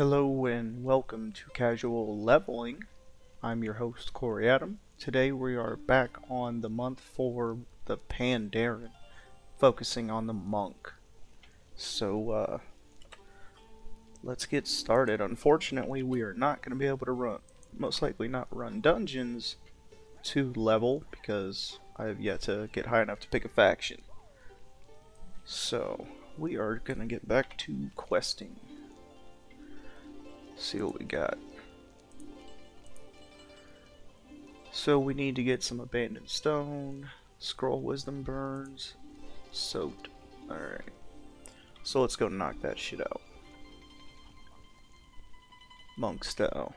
Hello and welcome to Casual Leveling. I'm your host Corey Adam. Today we are back on the month for the Pandaren, focusing on the monk. So uh, let's get started. Unfortunately, we are not going to be able to run, most likely not run dungeons to level because I have yet to get high enough to pick a faction. So we are going to get back to questing see what we got. So we need to get some abandoned stone, scroll wisdom burns, soaked. Alright. So let's go knock that shit out. Monk style.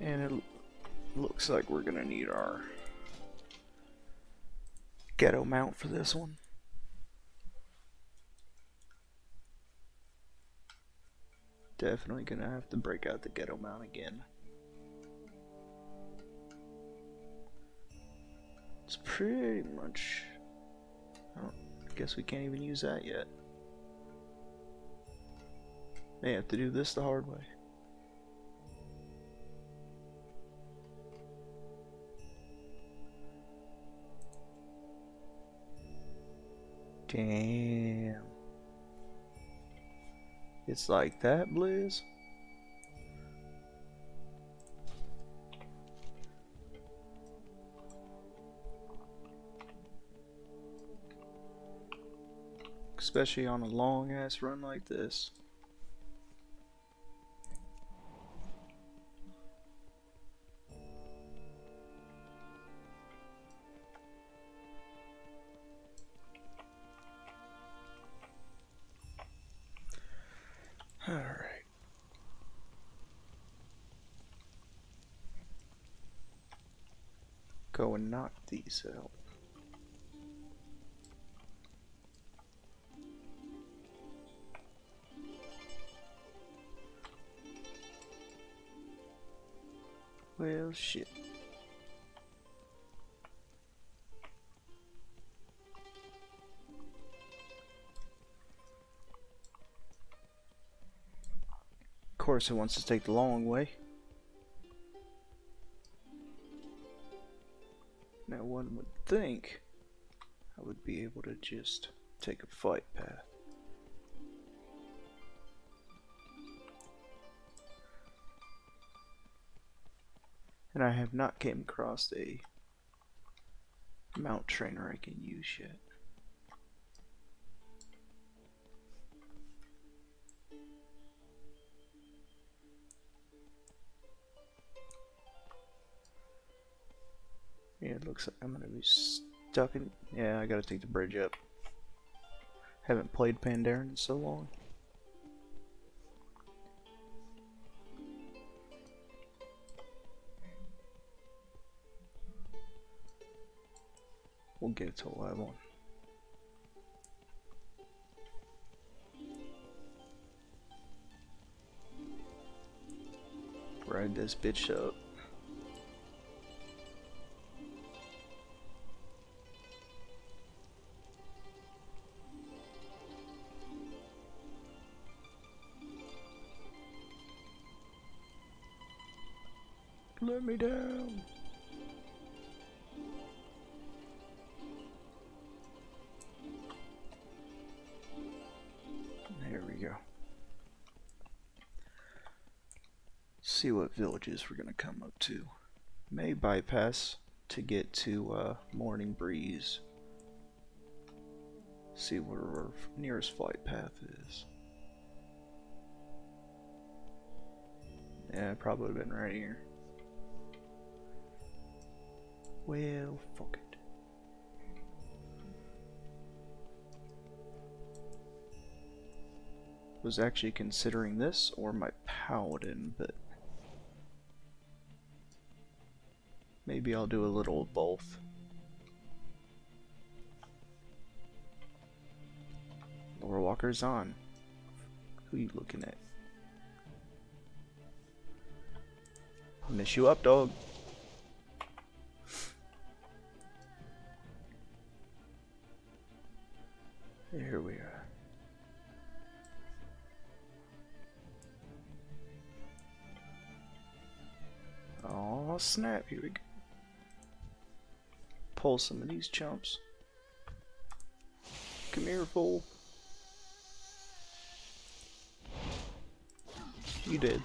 And it looks like we're gonna need our ghetto mount for this one. Definitely gonna have to break out the ghetto mount again. It's pretty much... I, don't, guess we can't even use that yet. May have to do this the hard way. Damn. It's like that, Blizz? Especially on a long ass run like this. These out. Well, shit. Of course, it wants to take the long way. Think I would be able to just take a fight path. And I have not came across a mount trainer I can use yet. It looks like I'm gonna be stuck in. Yeah, I gotta take the bridge up. Haven't played Pandaren in so long. We'll get to level. One. Ride this bitch up. Let me down. There we go. See what villages we're gonna come up to. May bypass to get to uh, Morning Breeze. See where our nearest flight path is. Yeah, probably been right here. Well, fuck it. Was actually considering this or my paladin, but maybe I'll do a little of both. Laura Walker's on. Who are you looking at? Miss you up, dog. Here we are. Oh snap, here we go. Pull some of these chumps. Come here, fool. You did.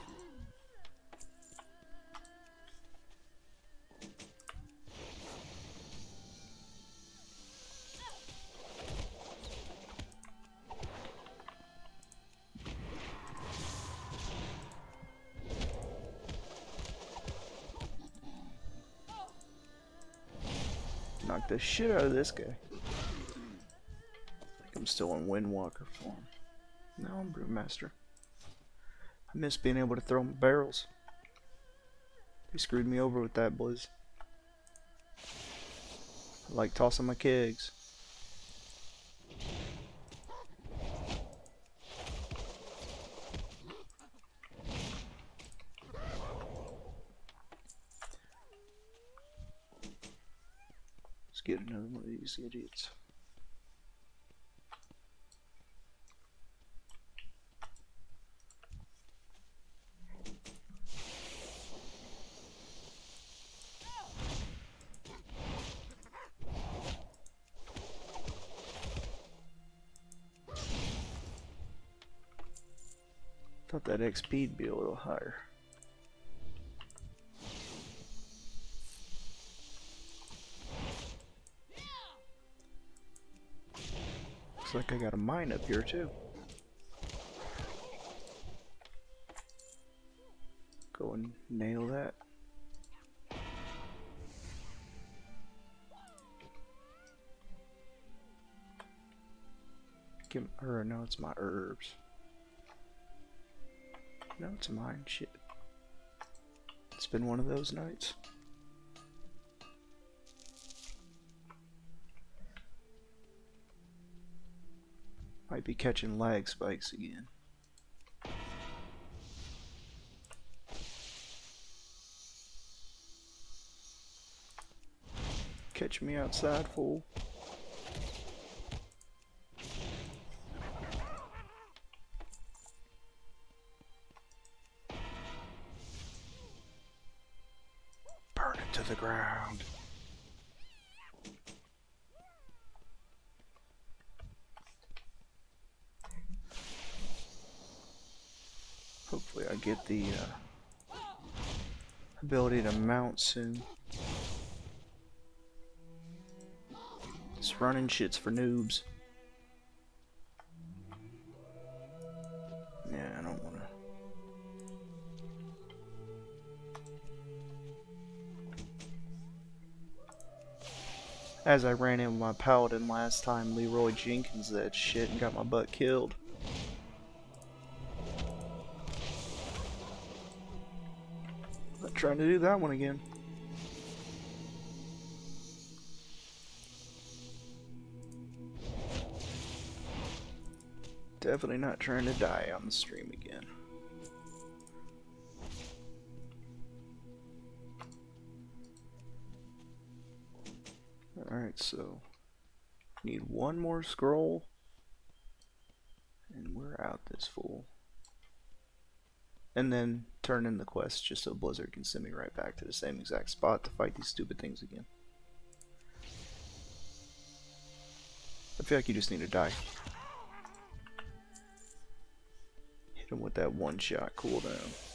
The shit out of this guy. I'm still in Windwalker form. Now I'm Brewmaster. I miss being able to throw barrels. They screwed me over with that, boys. I like tossing my kegs. Let's get another Thought that XP'd be a little higher. Looks like I got a mine up here too. Go and nail that. Give, or no, it's my herbs. No, it's mine. Shit. It's been one of those nights. Might be catching lag spikes again. Catch me outside, fool. Ability to mount soon. This running shit's for noobs. Yeah, I don't wanna. As I ran in with my paladin last time, Leroy Jenkins that shit and got my butt killed. Trying to do that one again. Definitely not trying to die on the stream again. Alright, so need one more scroll and we're out this fool. And then turn in the quest just so Blizzard can send me right back to the same exact spot to fight these stupid things again. I feel like you just need to die. Hit him with that one shot cooldown.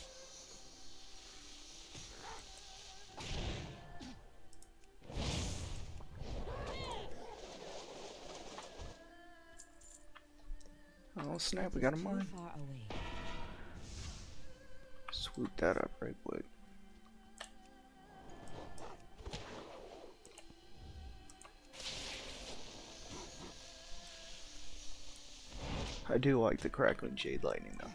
Oh snap, we got a mine. Swoop that up right quick. I do like the crackling jade lightning though.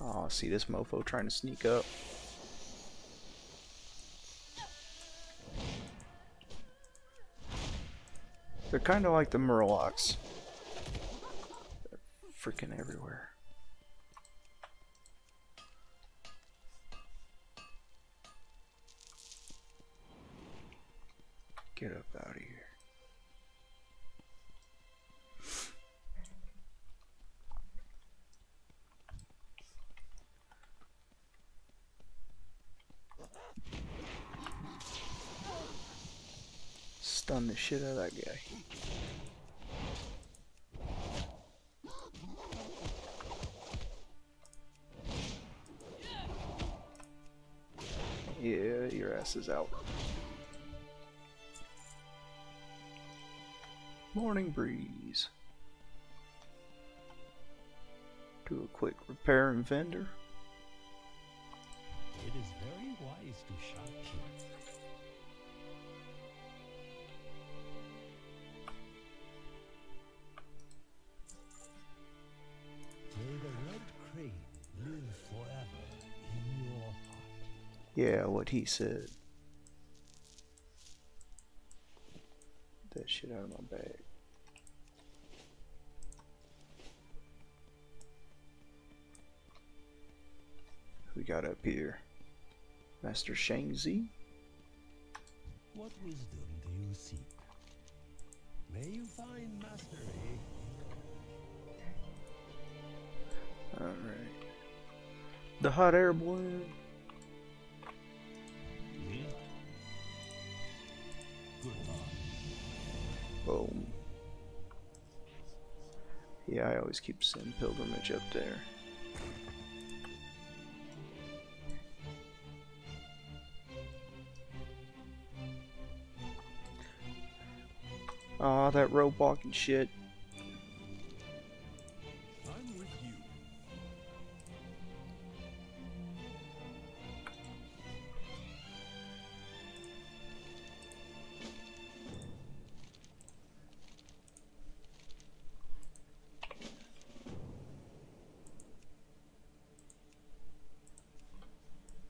Oh, see this mofo trying to sneak up. They're kind of like the Murlocs. They're freaking everywhere. Get up out of here. Stun the shit out of that guy. Yeah, your ass is out. Morning breeze. Do a quick repair and vendor. It is very wise to shopkeep. May the red crane live forever in your heart. Yeah, what he said. Got up here. Master Shang Xi. What wisdom do you seek? May you find mastery. Alright. The hot air balloon. Hmm? Boom. Yeah, I always keep Sin Pilgrimage up there. Aw, that rope walking shit.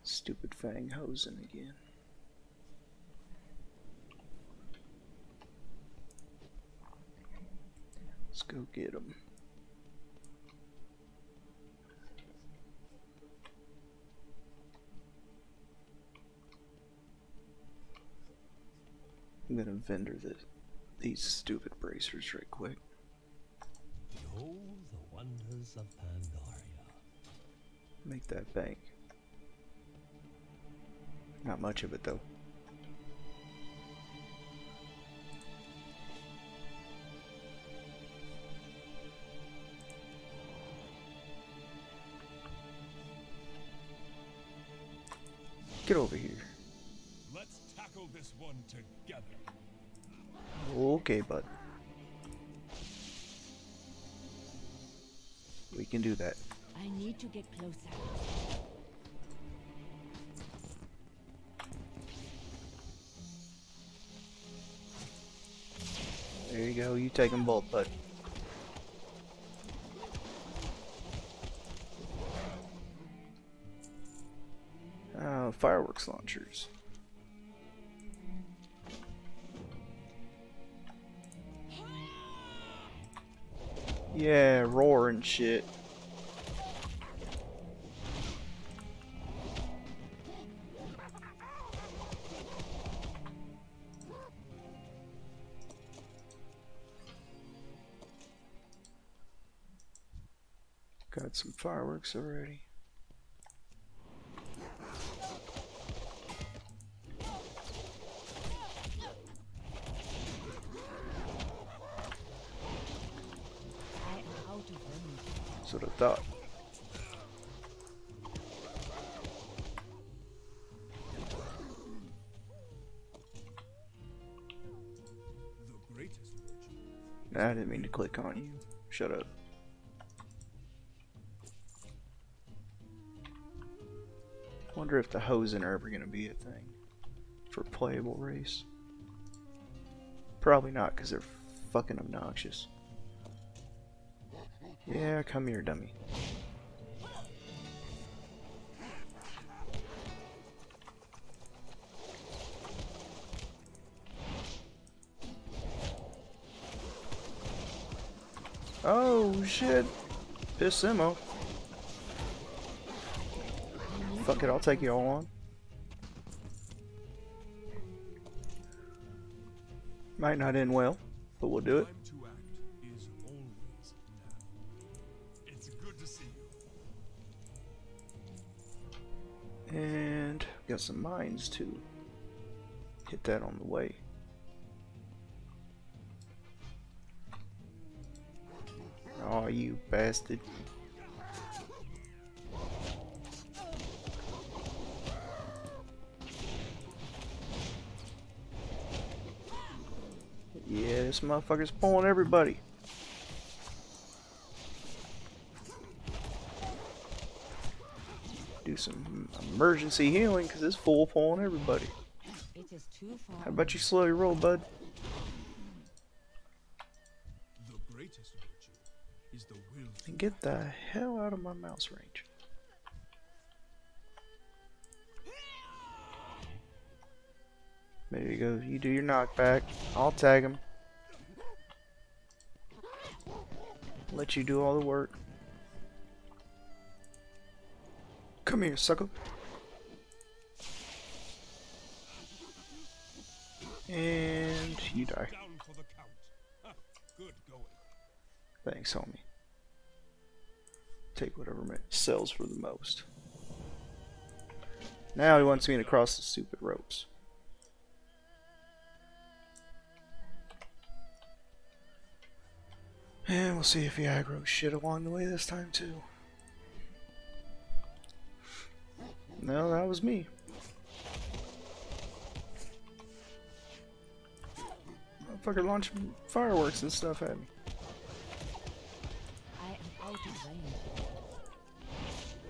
Stupid Fang Hozen again. Go get him. I'm gonna vendor this, these stupid bracers right quick. Behold the wonders of Pandaria. Make that bank. Not much of it though. Get over here. Let's tackle this one together. Okay, bud. We can do that. I need to get closer. There you go. You take them both, bud. Fireworks launchers. Yeah, roar and shit. Got some fireworks already. The Hozen are ever gonna be a thing for playable race. Probably not, because they're fucking obnoxious. Yeah, come here, dummy. Oh shit! Piss them off. Fuck it, I'll take you all on. Might not end well, but we'll do it. And got some mines too. Hit that on the way. Oh, you bastard. This motherfucker's pulling everybody. Do some emergency healing because this fool pulling everybody. It is too far. How about you slow your roll, bud? The greatest virtue is the will And get the hell out of my mouse range. There you go. You do your knockback. I'll tag him. Let you do all the work. Come here, sucker. And you die. Thanks, homie. Take whatever sells for the most. Now he wants me to cross the stupid ropes. And we'll see if he aggroes shit along the way this time too. No, that was me. Motherfucker launched fireworks and stuff at me. I am out of range.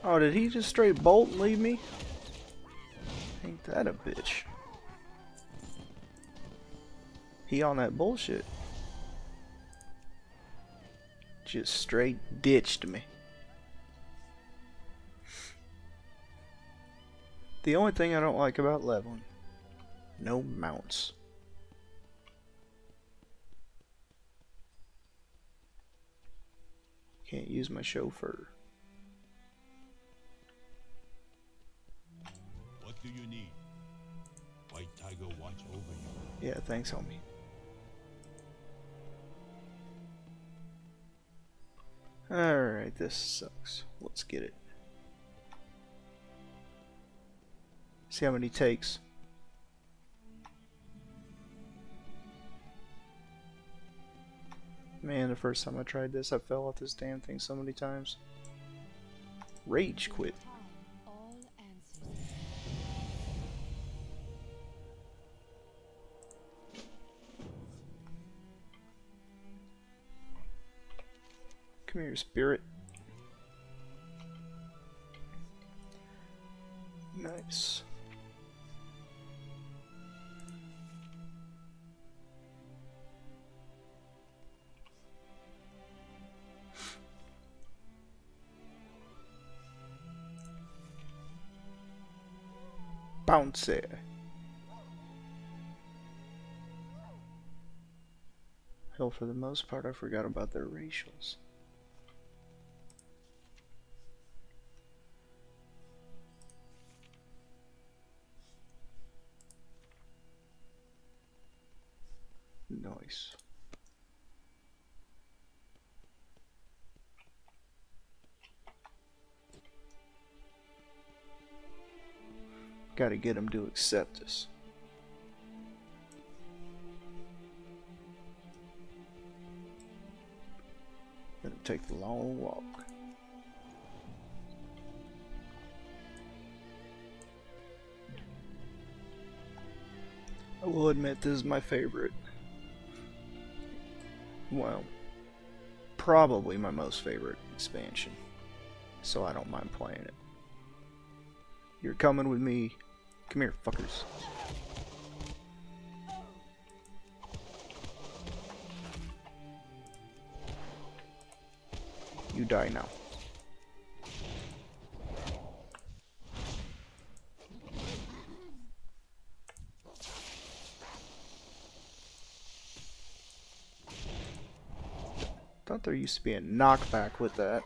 Oh, did he just straight bolt and leave me? Ain't that a bitch? He on that bullshit. Just straight ditched me. The only thing I don't like about leveling, no mounts. Can't use my chauffeur. What do you need? White Tiger watch over you. Yeah, thanks, homie. Alright, this sucks. Let's get it. See how many takes. Man, the first time I tried this, I fell off this damn thing so many times. Rage quit. Here, spirit. Nice. Bouncy. Hell, for the most part, I forgot about their racials. Gotta get him to accept us. Gonna take the long walk. I will admit this is my favorite. Well, probably my most favorite expansion. So I don't mind playing it. You're coming with me. Come here, fuckers. You die now. Thought there used to be a knockback with that.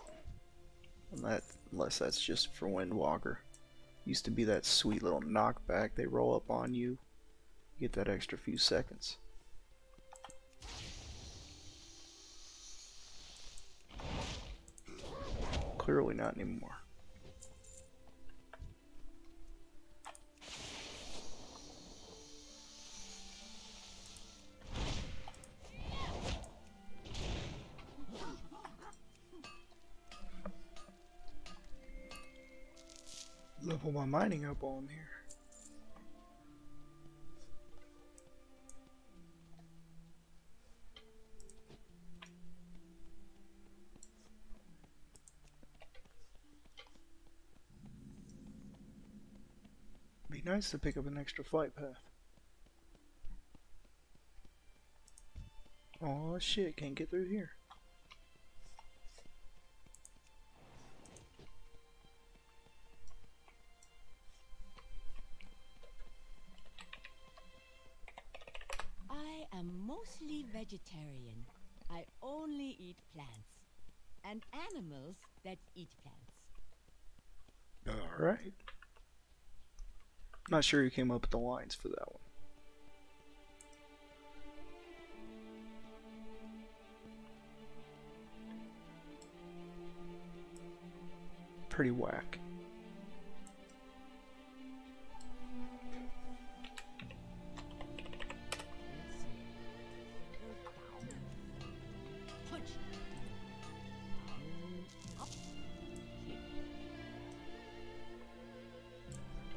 Unless that's just for Windwalker. Used to be that sweet little knockback. They roll up on you. You get that extra few seconds. Clearly not anymore. Pull my mining up on here. Be nice to pick up an extra flight path. Oh shit, can't get through here. Vegetarian. I only eat plants. And animals that eat plants. Alright. Not sure who came up with the lines for that one. Pretty whack.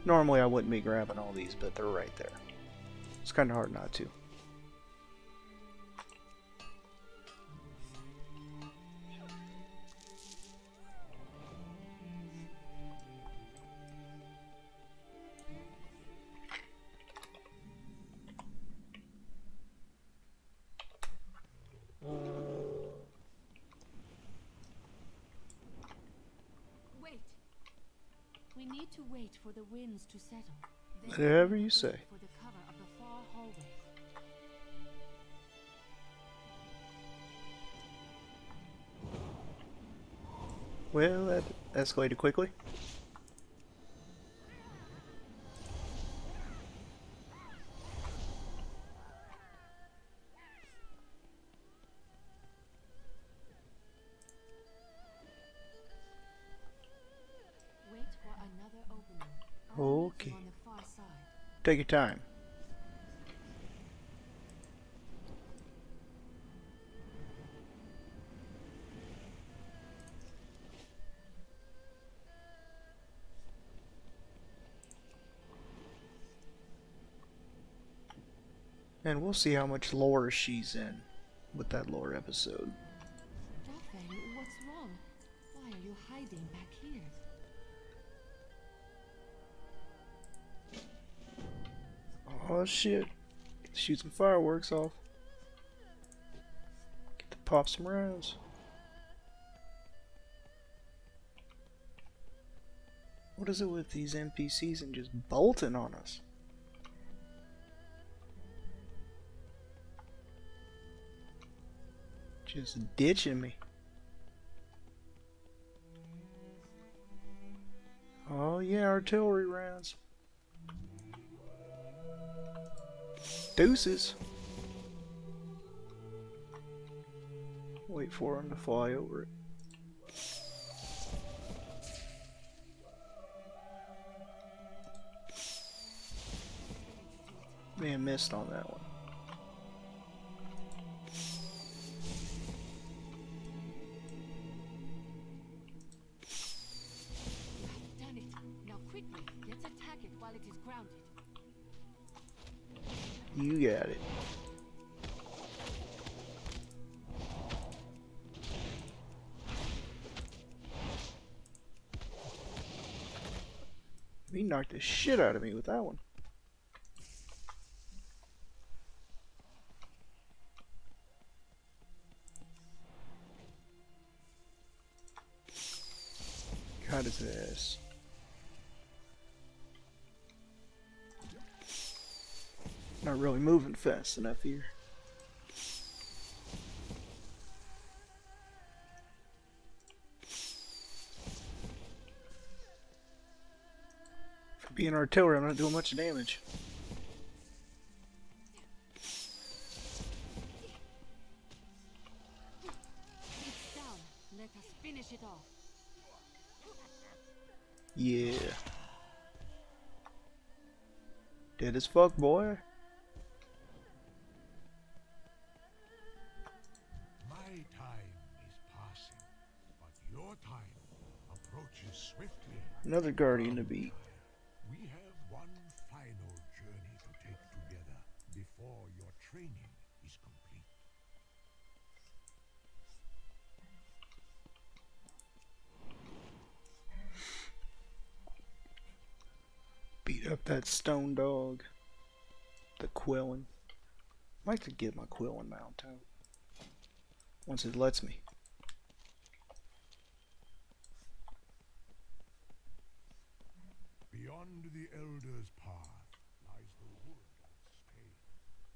Normally I wouldn't be grabbing all these, but they're right there. It's kind of hard not to. For the winds to settle. Then Whatever you say. For the cover of the far hallway. Well, that escalated quickly. Take your time. And we'll see how much lore she's in with that lore episode. Oh shit. Shoot some fireworks off. Get to pop some rounds. What is it with these NPCs and just bolting on us? Just ditching me. Oh yeah, artillery rounds. Deuces. Wait for him to fly over it. Man, missed on that one. Knocked the shit out of me with that one. God is this? Not really moving fast enough here. Being artillery, I'm not doing much damage. It's down. Let us finish it off. Yeah. Dead as fuck, boy. My time is passing, but your time approaches swiftly. Another guardian to beat. Beat up that stone dog. The Quilen. I'd like to get my Quilen mount out. Once it lets me. Beyond the Elder's path lies the wood of Spain,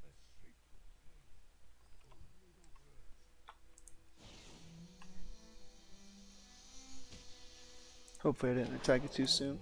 a sacred place. Only the word Hopefully I didn't attack it too soon.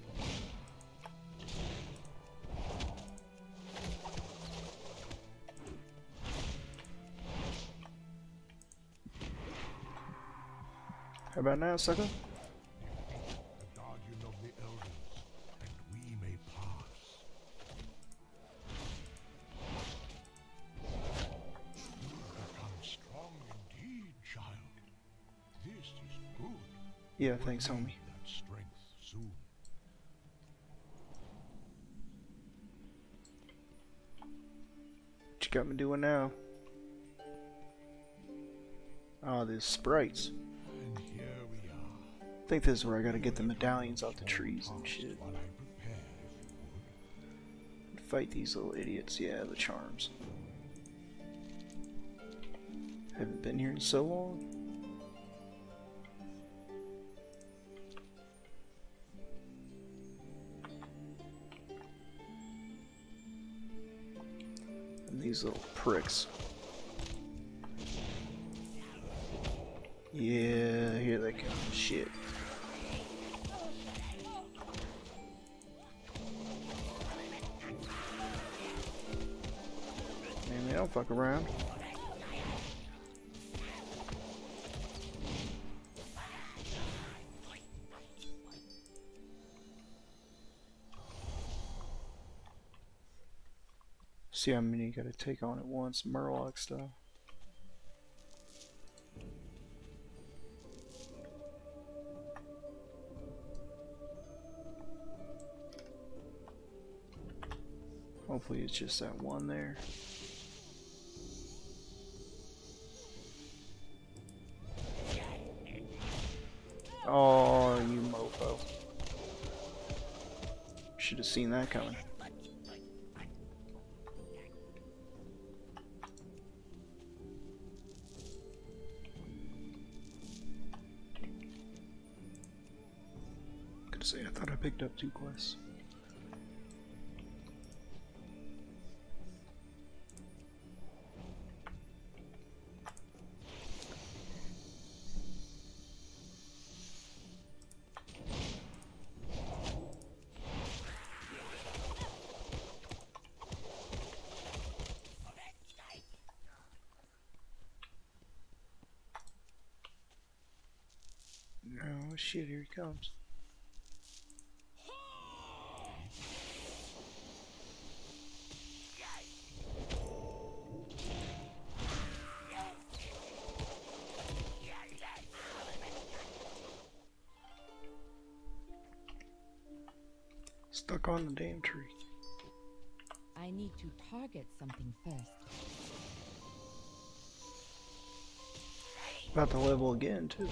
Child. This is good. Yeah, thanks, homie. What you got me doing now? Oh, these sprites. I think this is where I gotta get the medallions off the trees and shit. Fight these little idiots. Yeah, the charms. Haven't been here in so long. And these little pricks. Yeah, here they come. Shit. Don't fuck around. See how many you gotta take on at once, Murloc style. Hopefully it's just that one there. Oh, you mofo. Should have seen that coming. Gonna say I thought I picked up two quests. Comes. Stuck on the damn tree. I need to target something first. About to level again, too.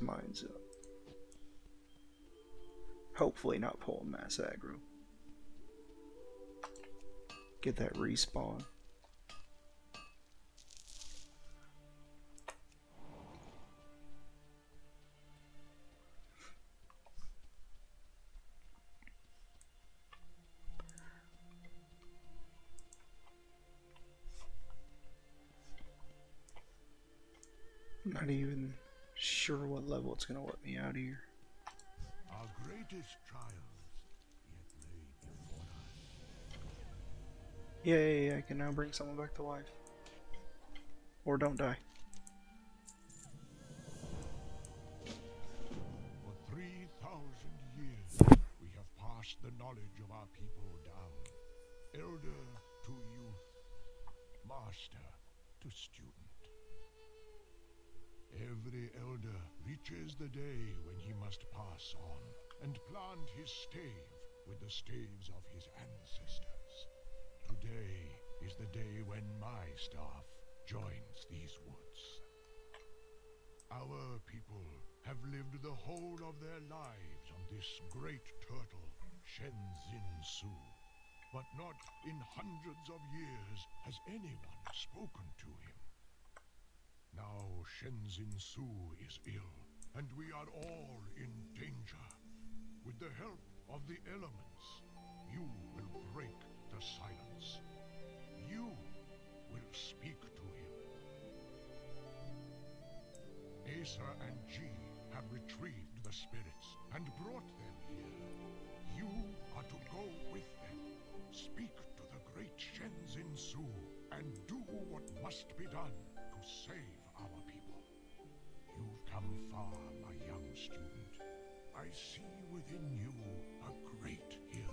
These mines up. Hopefully not pulling mass aggro. Get that respawn. Not even sure what level it's gonna let me out of here. Our greatest trials yet lay before us. Yay, I can now bring someone back to life. Or don't die. For 3,000 years, we have passed the knowledge of our people down. Elder to youth, master to student. Every elder reaches the day when he must pass on and plant his stave with the staves of his ancestors. Today is the day when my staff joins these woods. Our people have lived the whole of their lives on this great turtle, Shenzin Su. But not in hundreds of years has anyone spoken to him. Now Shenzin Su is ill, and we are all in danger. With the help of the elements, you will break the silence. You will speak to him. Aysa and Ji have retrieved the spirits and brought them here. You are to go with them. Speak to the great Shenzin Su and do what must be done to save within you a great hero.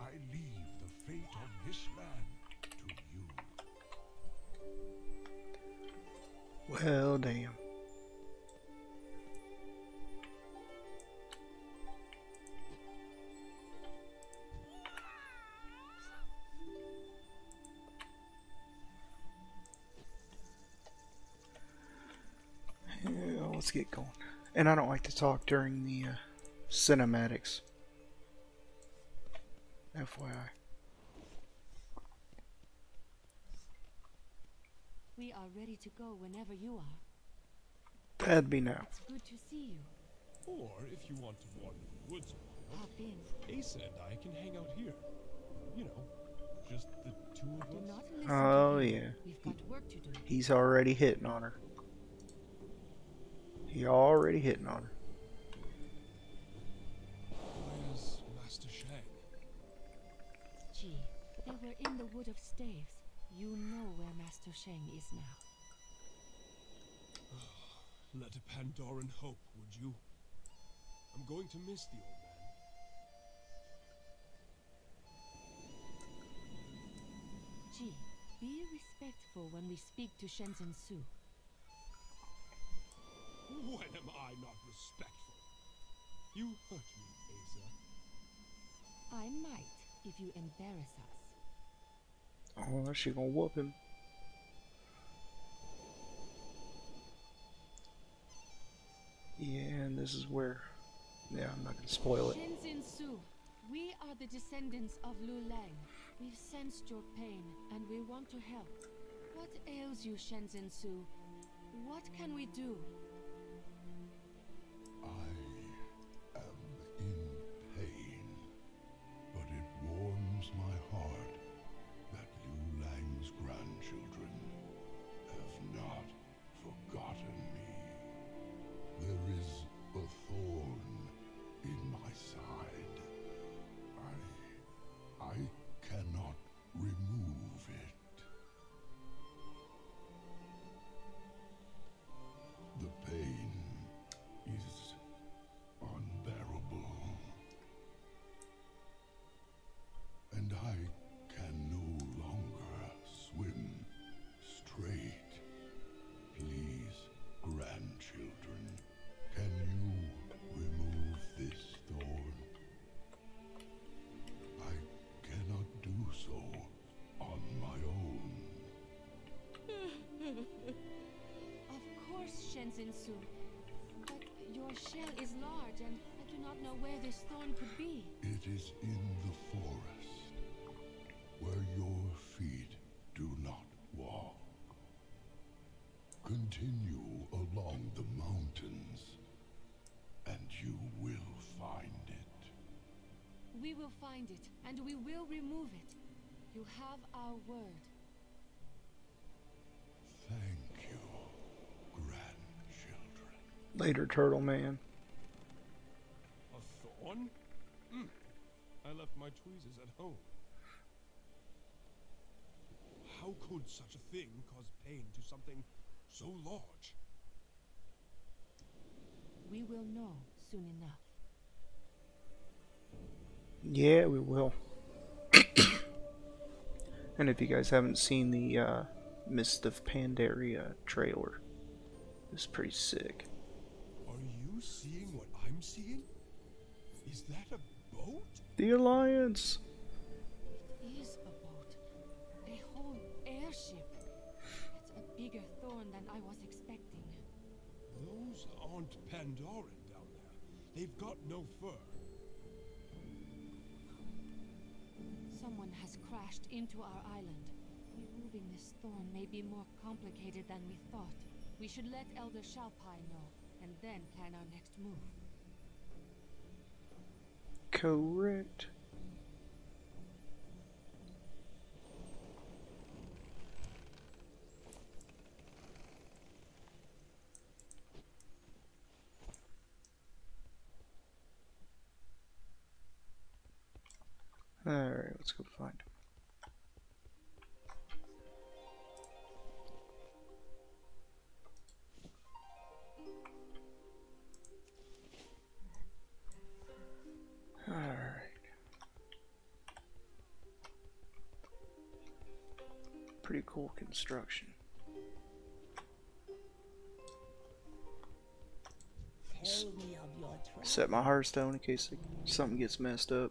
I leave the fate of this land to you. Well, damn. Let's get going. And I don't like to talk during the uh, cinematics. FYI. We are ready to go whenever you are. That'd be now. It's good to see you. Or if you want to wander the woods a while, Hop in. Aysa and I can hang out here. You know, just the two of us. Oh, yeah. We've got work to do. He's already hitting on her. He already hitting on her. Were in the Wood of Staves. You know where Master Shang is now. Let a Pandaren hope, would you? I'm going to miss the old man. Ji, be respectful when we speak to Shenzin Su. When am I not respectful? You hurt me, Aysa. I might if you embarrass us. Oh, she gonna whoop him. Yeah, and this is where. Yeah, I'm not gonna spoil it. Shenzin Su, we are the descendants of Liu Lang. We've sensed your pain and we want to help. What ails you, Shenzin Su? What can we do? I am in pain, but it warms my is large and I do not know where this thorn could be. It is in the forest where your feet do not walk. Continue along the mountains, and you will find it. We will find it and we will remove it. You have our word. Thank you, grandchildren. Later, Turtle Man. A thorn? Hmm. I left my tweezers at home. How could such a thing cause pain to something so large? We will know soon enough. Yeah, we will. and if you guys haven't seen the uh, Mist of Pandaria trailer, it's pretty sick. Are you seeing what I'm seeing? Is that a boat? The Alliance! It is a boat. A whole airship. It's a bigger thorn than I was expecting. Those aren't Pandaren down there. They've got no fur. Someone has crashed into our island. Removing this thorn may be more complicated than we thought. We should let Elder Shaopai know, and then plan our next move. Correct. Alright, let's go find him. Construction. Tell me of your travels. Set my Hearthstone in case something gets messed up.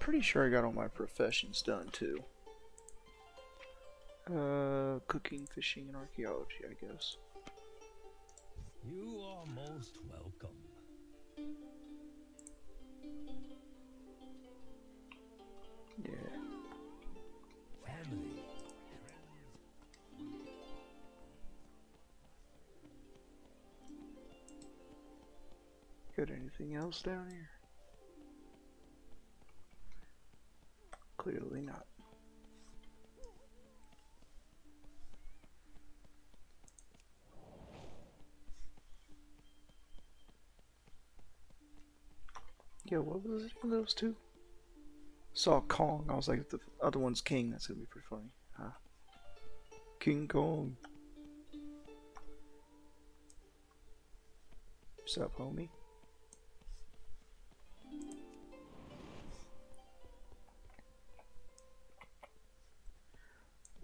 Pretty sure I got all my professions done too. Uh, cooking, fishing, and archaeology, I guess. You are most welcome. Got anything else down here? Clearly not. Yeah, what was it those two? Saw Kong. I was like, the other one's King. That's gonna be pretty funny. Huh? King Kong. What's up, homie?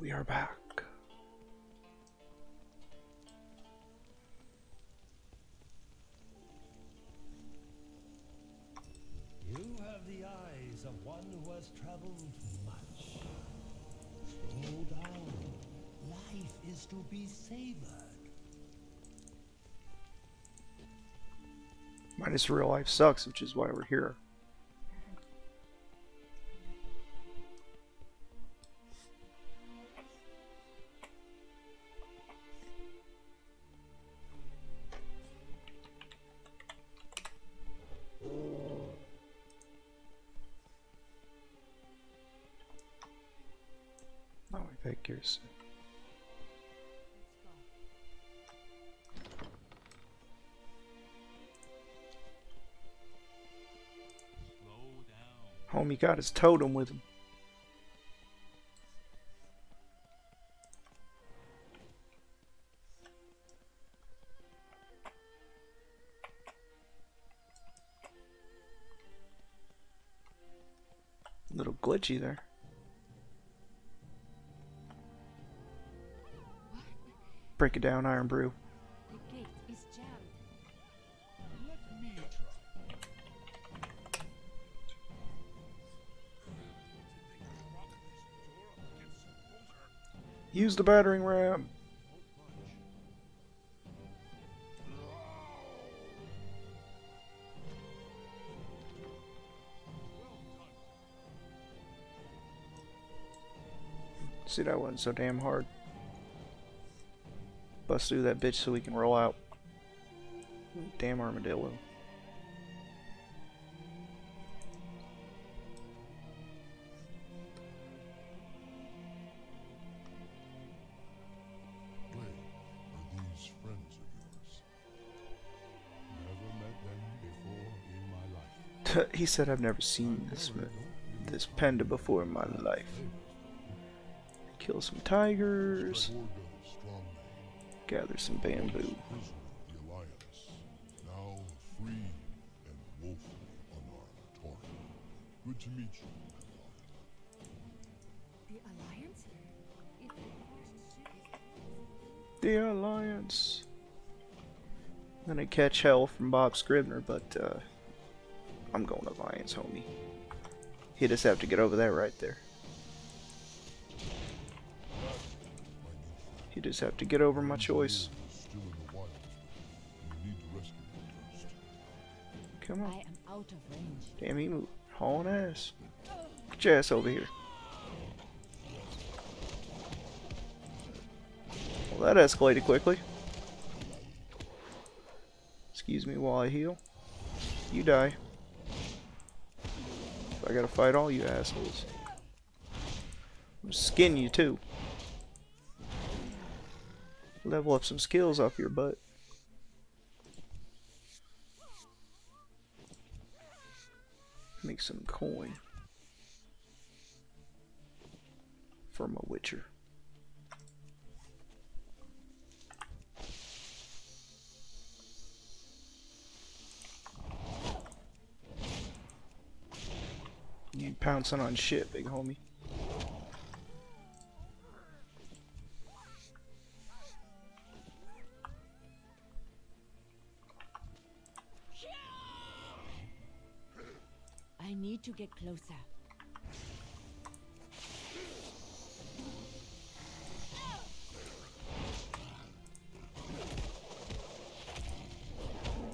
We are back. You have the eyes of one who has traveled much. Slow down. Life is to be savored. Minus real life sucks, which is why we're here. I. Homie got his totem with him. Little glitchy there. Break it down, Iron Brew. Use the battering ram. See, that wasn't so damn hard. Bust through that bitch so we can roll out. Damn armadillo. He said, "I've never seen this this panda before in my life." Kill some tigers. Gather some bamboo. Good to meet you, The Alliance? The Alliance. I'm gonna catch hell from Bob Scribner, but uh, I'm going to Alliance, homie. He just have to get over that right there. Just have to get over my choice. Still in the wild. You need to rescue him first. Come on. I am out of range. Damn, he moved. Hauling ass. Get your ass over here. Well, that escalated quickly. Excuse me while I heal. You die. I gotta fight all you assholes. I'm gonna skin you too. Level up some skills off your butt. Make some coin. From a Witcher. You pouncing on shit, big homie. To get closer.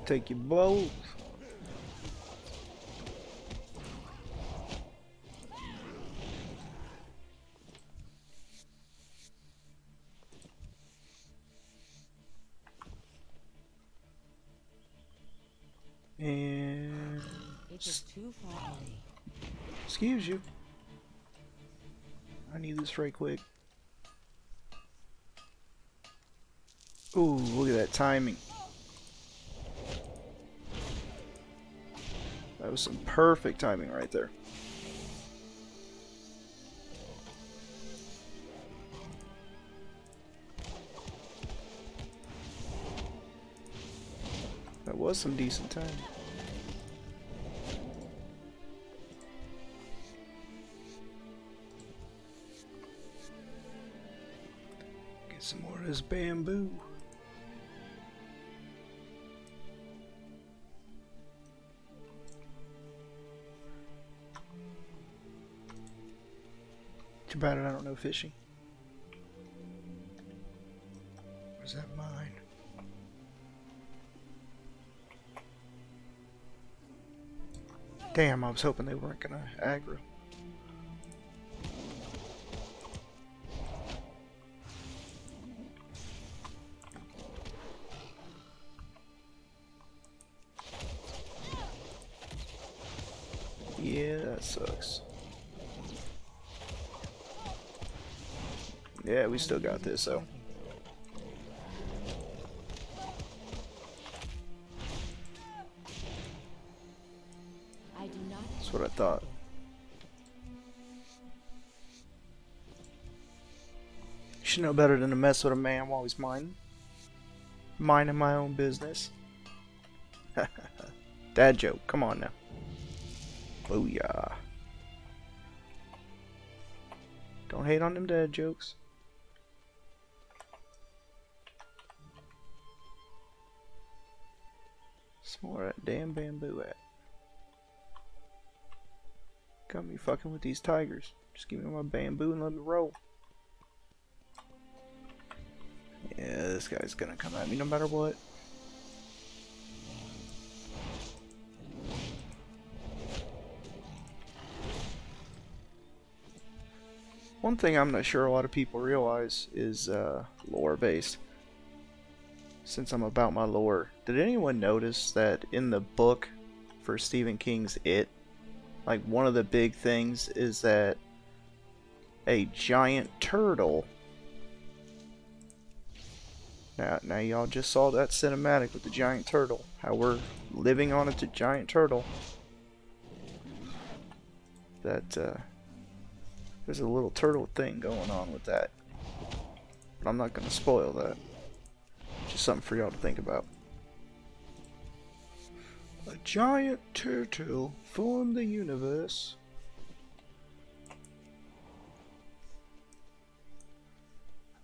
Take your both. Quick. Ooh, look at that timing. That was some perfect timing right there. That was some decent timing. This bamboo. Too bad I don't know fishing. Was that mine? Damn, I was hoping they weren't gonna aggro. Still got this not That's what I thought. You should know better than to mess with a man while he's minding. Minding my own business. Dad joke, come on now. Booyah. Don't hate on them dad jokes. Damn bamboo at. Got me fucking with these tigers. Just give me my bamboo and let me roll. Yeah, this guy's gonna come at me no matter what. One thing I'm not sure a lot of people realize is uh, lore based. Since I'm about my lore, did anyone notice that in the book for Stephen King's It, like one of the big things is that a giant turtle now, now y'all just saw that cinematic with the giant turtle how we're living on a giant turtle. That uh, there's a little turtle thing going on with that. But I'm not gonna spoil that something for y'all to think about. A giant turtle formed the universe.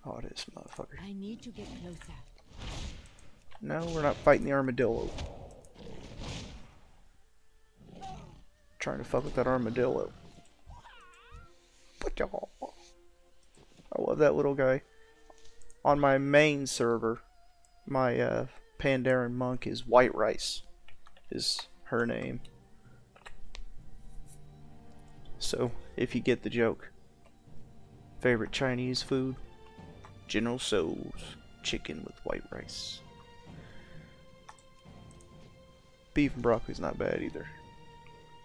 Oh, this motherfucker. I need to get closer. No, we're not fighting the armadillo. Trying to fuck with that armadillo. What y'all? I love that little guy. On my main server, my uh, Pandaren monk is White Rice. Is her name. So, if you get the joke. Favorite Chinese food? General Tso's chicken with white rice. Beef and broccoli's not bad either.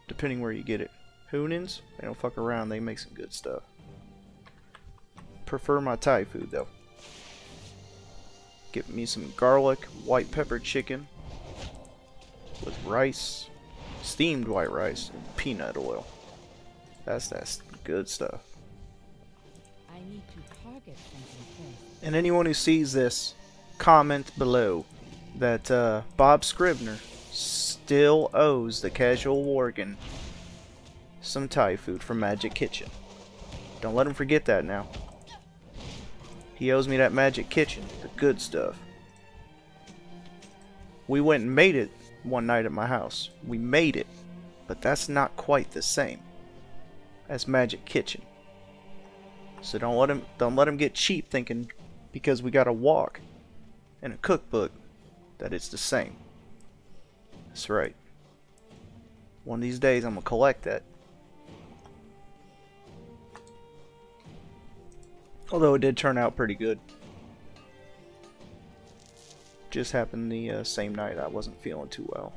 Depending where you get it. Hunans, they don't fuck around, they make some good stuff. Prefer my Thai food though. Get me some garlic, white pepper chicken with rice, steamed white rice, and peanut oil. That's that's good stuff. I need to target. And anyone who sees this, comment below that uh, Bob Scribner still owes the casual Worgen some Thai food from Magic Kitchen. Don't let him forget that now. He owes me that Magic Kitchen, the good stuff. We went and made it one night at my house. We made it, but that's not quite the same as Magic Kitchen. So don't let him don't let him get cheap thinking because we got a walk and a cookbook that it's the same. That's right. One of these days I'm gonna collect that. Although it did turn out pretty good. Just happened the uh, same night I wasn't feeling too well.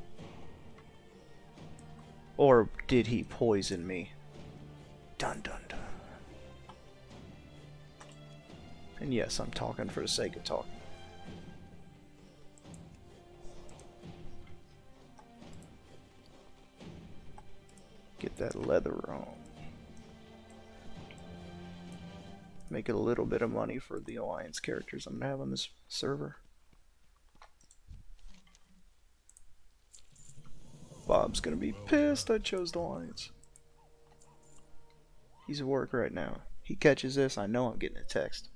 Or did he poison me? Dun dun dun. And yes, I'm talking for the sake of talking. Get that leather on. Make a little bit of money for the alliance characters I'm gonna have on this server. Bob's gonna be pissed I chose the alliance. He's at work right now. He catches this, I know I'm getting a text.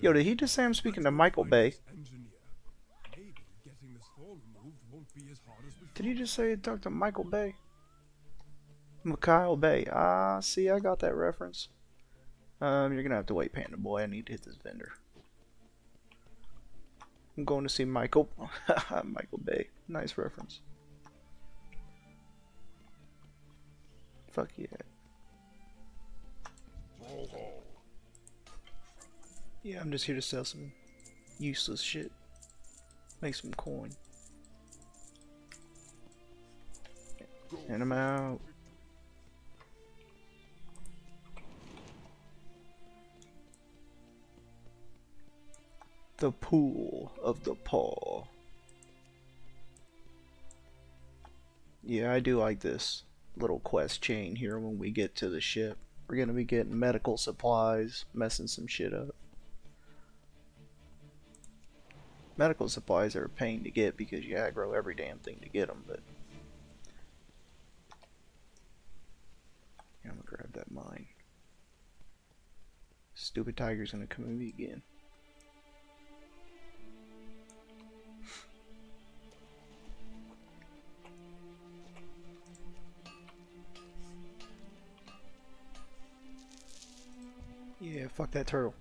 Yo, did he just say I'm speaking to Michael Bay? Did he just say he talked to Michael Bay? Mikhail Bay. Ah, see, I got that reference. Um, you're gonna have to wait, Panda Boy. I need to hit this vendor. I'm going to see Michael. Michael Bay. Nice reference. Fuck yeah. Yeah, I'm just here to sell some useless shit. Make some coin. And I'm out. The pool of the paw. Yeah, I do like this little quest chain here when we get to the ship. We're gonna be getting medical supplies, messing some shit up. Medical supplies are a pain to get because you aggro every damn thing to get them, but Yeah, I'm gonna grab that mine. Stupid tiger's gonna come at me again. Yeah, fuck that turtle.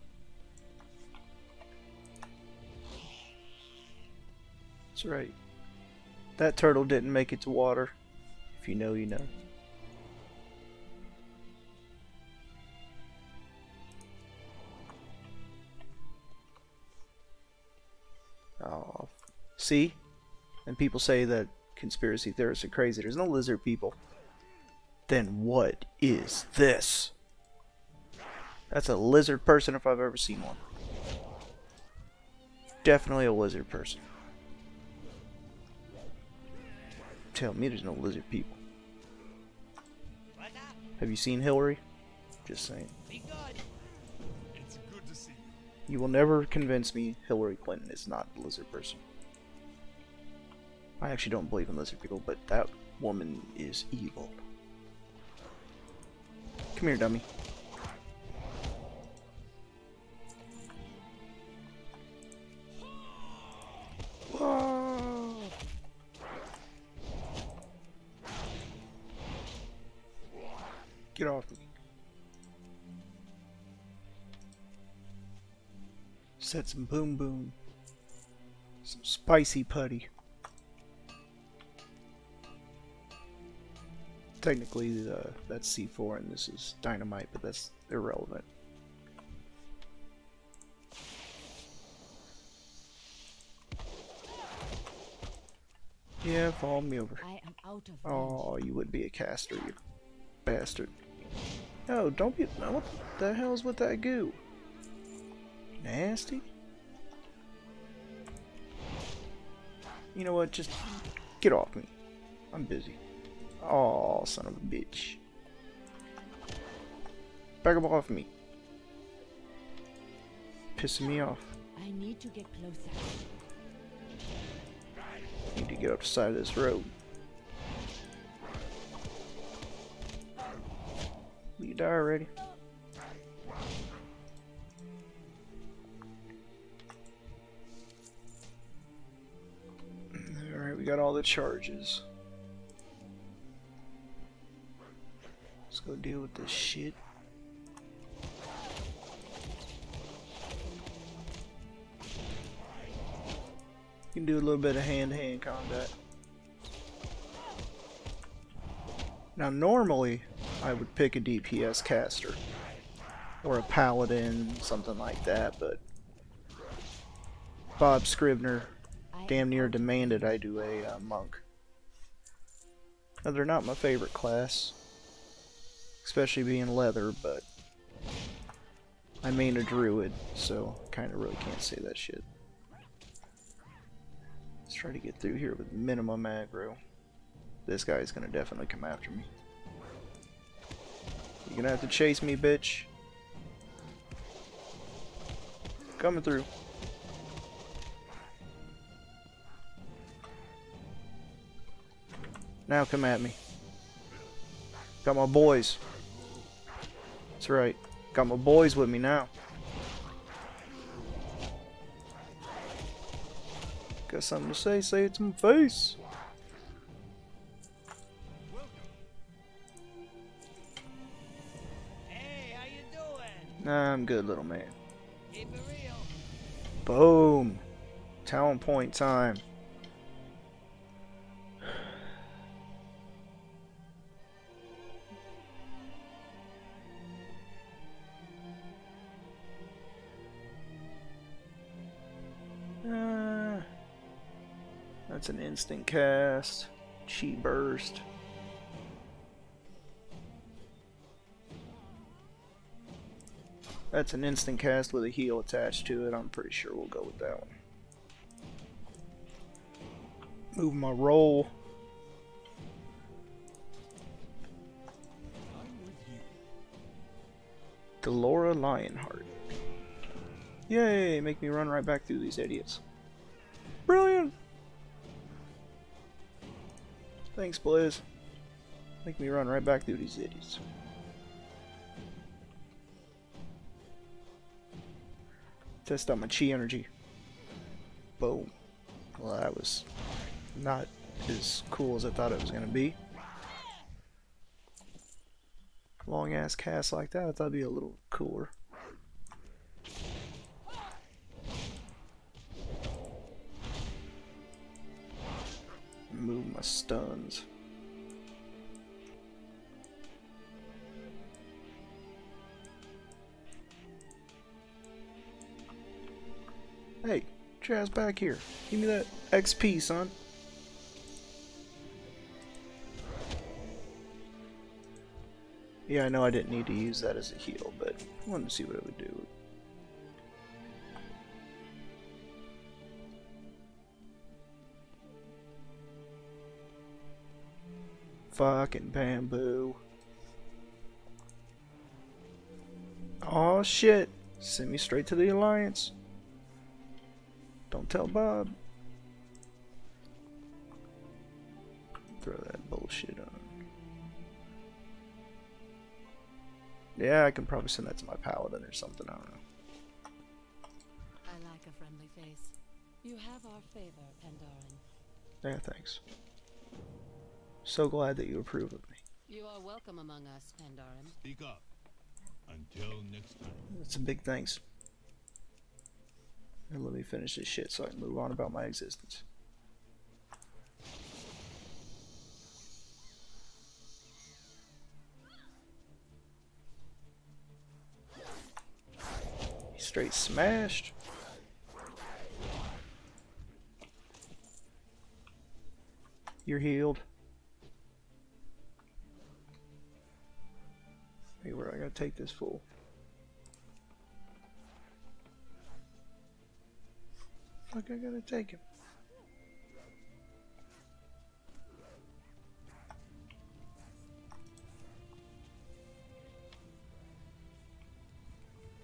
That's right. That turtle didn't make it to water. If you know, you know. Oh, see? And people say that conspiracy theorists are crazy. There's no lizard people. Then what is this? That's a lizard person if I've ever seen one. Definitely a lizard person. Tell me there's no lizard people. Have you seen Hillary? Just saying. You will never convince me Hillary Clinton is not a lizard person. I actually don't believe in lizard people, but that woman is evil. Come here, dummy. Some boom boom. Some spicy putty. Technically, uh, that's C4 and this is dynamite, but that's irrelevant. Yeah, follow me over. I am out of range. Oh, you would be a caster, you bastard. No, don't be. no, What the hell's with that goo? Nasty? You know what? Just get off me. I'm busy. Oh, son of a bitch. Back up off me. Pissing me off. I need to get closer. Need to get up the side of this road. You die already? We got all the charges. Let's go deal with this shit. You can do a little bit of hand-to-hand combat. Now normally, I would pick a DPS caster. Or a paladin, something like that, but... Bob Scribner damn near demanded I do a uh, monk. Now they're not my favorite class. Especially being leather, but... I main a druid, so kinda really can't say that shit. Let's try to get through here with minimum aggro. This guy's gonna definitely come after me. You're gonna have to chase me, bitch. Coming through. Now come at me. Got my boys. That's right. Got my boys with me now. Got something to say? Say it to my face. Hey, how you doing? Nah, I'm good, little man. Keep it real. Boom. Town point time. That's an instant cast. Chi burst. That's an instant cast with a heal attached to it. I'm pretty sure we'll go with that one. Move my roll. Delora Lionheart. Yay! Make me run right back through these idiots. Brilliant! Thanks, Blizz. Make me run right back through these idiots. Test out my chi energy. Boom. Well, that was not as cool as I thought it was going to be. Long ass cast like that, I thought it'd be a little cooler. Move my stuns. Hey, ass back here. Give me that XP, son. Yeah, I know I didn't need to use that as a heal, but I wanted to see what it would do. Fucking bamboo. Oh shit. Send me straight to the Alliance. Don't tell Bob. Throw that bullshit on. Yeah, I can probably send that to my paladin or something. I don't know. I like a friendly face. You have our favor, Pandaren. Yeah, thanks. So glad that you approve of me. You are welcome among us, Pandaren. Speak up. Until next time. That's a big thanks. And let me finish this shit so I can move on about my existence. Straight smashed. You're healed. Where I gotta take this fool? Fuck, I gotta take him.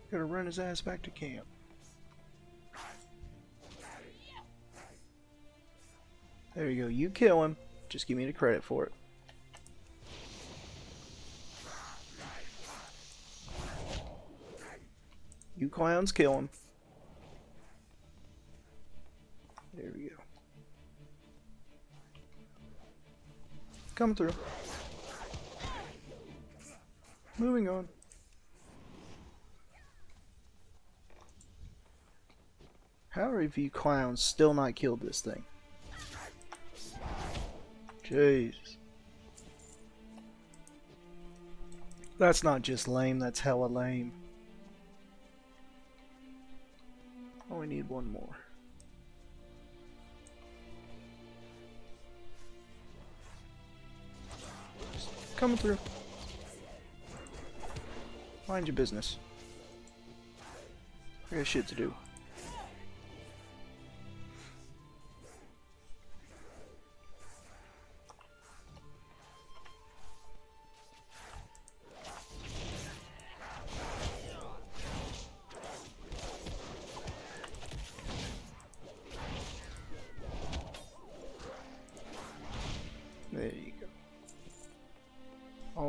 Gotta run his ass back to camp. There you go. You kill him. Just give me the credit for it. You clowns kill him. There we go. Come through. Moving on. How are you clowns still not killed this thing? Jeez. That's not just lame, that's hella lame. Oh, we need one more. Coming through. Mind your business. I got shit to do.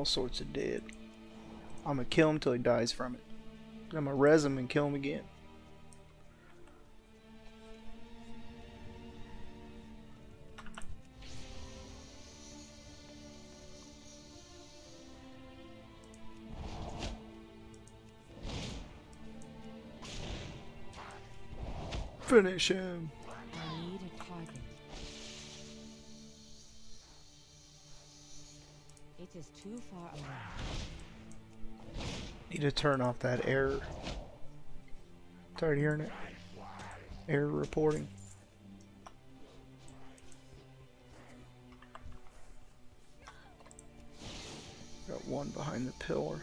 Sorts of dead. I'm gonna kill him till he dies from it. I'm gonna res him and kill him again. Finish him. Is too far away. Need to turn off that error. Of hearing it. Error reporting. Got one behind the pillar.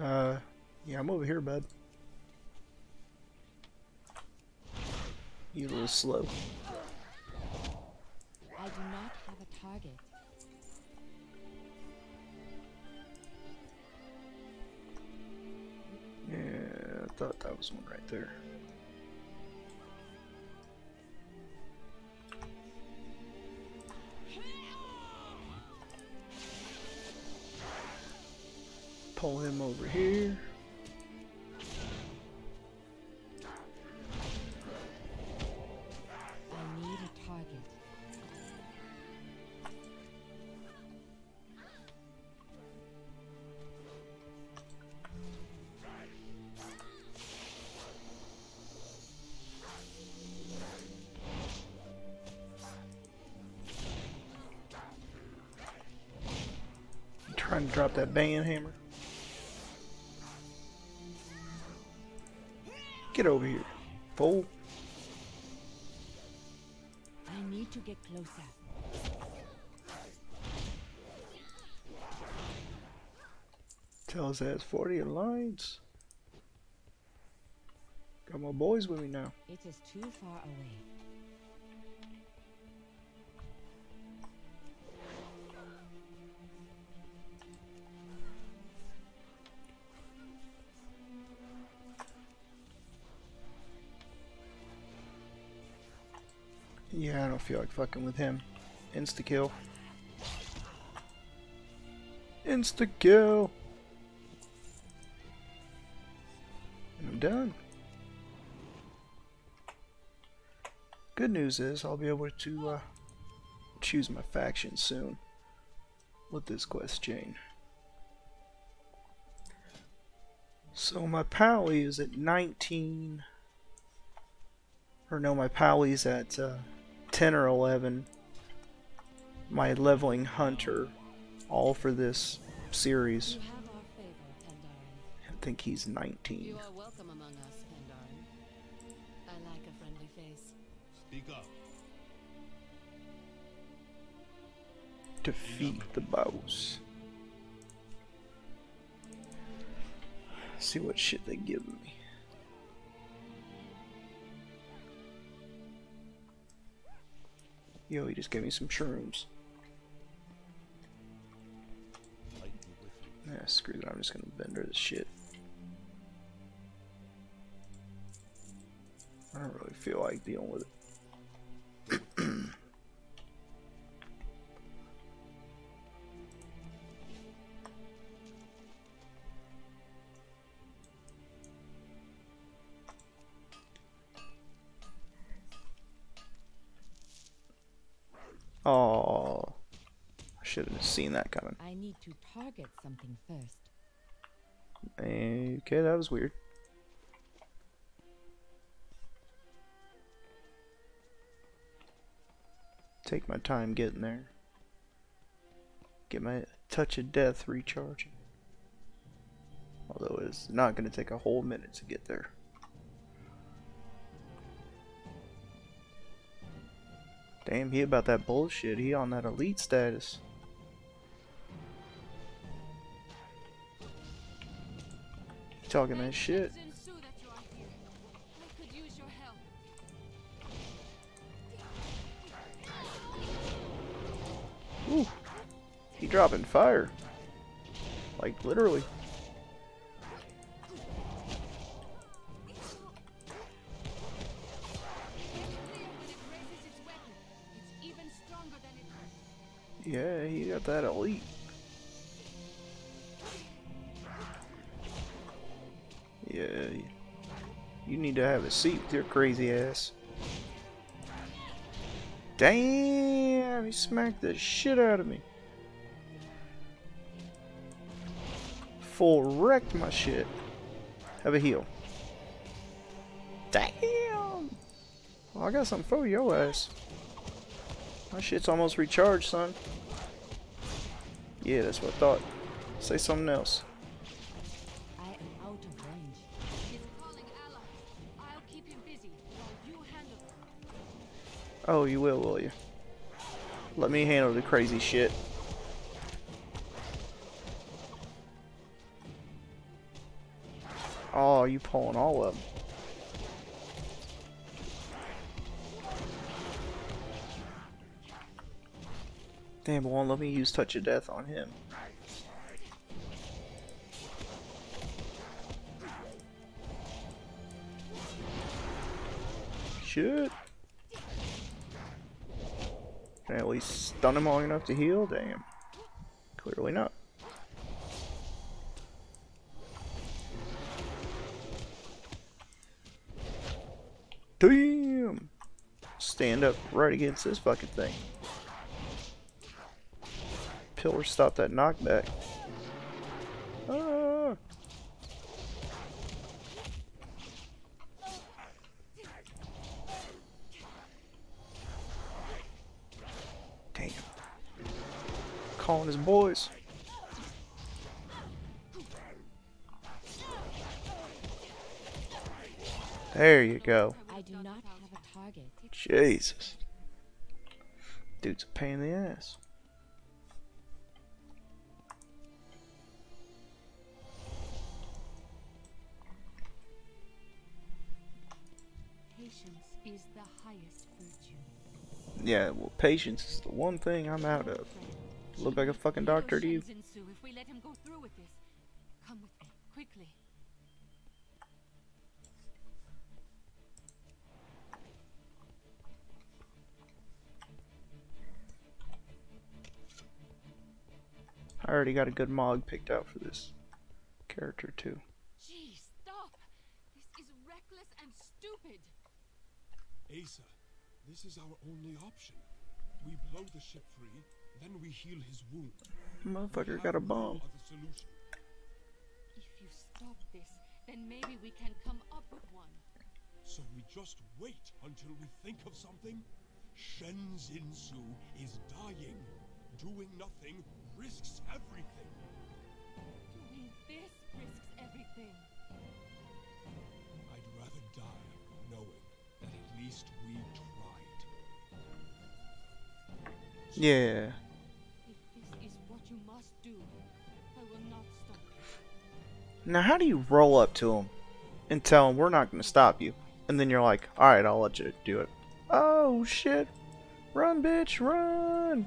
Uh, yeah, I'm over here, bud. You a little slow. I do not have a target. Yeah, I thought that was one right there. Pull him over here. That band hammer. Get over here, fool. I need to get closer. Tell us ass 40 alliance. Got my boys with me now. It is too far away. Fucking with him. Insta kill. Insta kill. And I'm done. Good news is I'll be able to uh, choose my faction soon with this quest chain. So my pally is at 19, or no, my pally's at uh, 10 or 11. My leveling hunter, all for this series. You have our favor, I think he's 19. You are welcome among us, Pandaren. I like a friendly face. Speak up. Defeat the boss. See what shit they give me. Yo, he just gave me some shrooms. I'd be with you. Yeah, screw that. I'm just gonna vendor this shit. I don't really feel like dealing with it. seen that coming. I need to target something first. Okay, that was weird. Take my time getting there. Get my touch of death recharging. Although it's not going to take a whole minute to get there. Damn, he about that bullshit. He on that elite status. Talking that shit. Ooh. He dropping fire. Like literally. Yeah, he got that elite. You need to have a seat with your crazy ass. Damn, he smacked the shit out of me. Full wrecked my shit. Have a heal. Damn. Well, I got something for your ass. My shit's almost recharged, son. Yeah, that's what I thought. Say something else. Oh, you will, will you? Let me handle the crazy shit. Oh, you pulling all of them. Damn, won't let me use Touch of Death on him. Shit. Can I at least stun him long enough to heal? Damn. Clearly not. Damn! Stand up right against this fucking thing. Pillar stop that knockback. Ah! Damn. Calling his boys. There you go. I do not have a target. Jesus. Dude's a pain in the ass. Patience is the highest virtue. Yeah, well, patience is the one thing I'm out of. Look like a fucking doctor to you. I already got a good mog picked out for this character too. Gee, stop! This is reckless and stupid. Aysa, this is our only option. We blow the ship free, then we heal his wound. Motherfucker got a bomb. If you stop this, then maybe we can come up with one. So we just wait until we think of something? Shenzin Su is dying. Doing nothing risks everything. Doing this risks everything. I'd rather die knowing that at least we tried. Yeah. Now, how do you roll up to him and tell him we're not going to stop you? And then you're like, alright, I'll let you do it. Oh, shit. Run, bitch, run.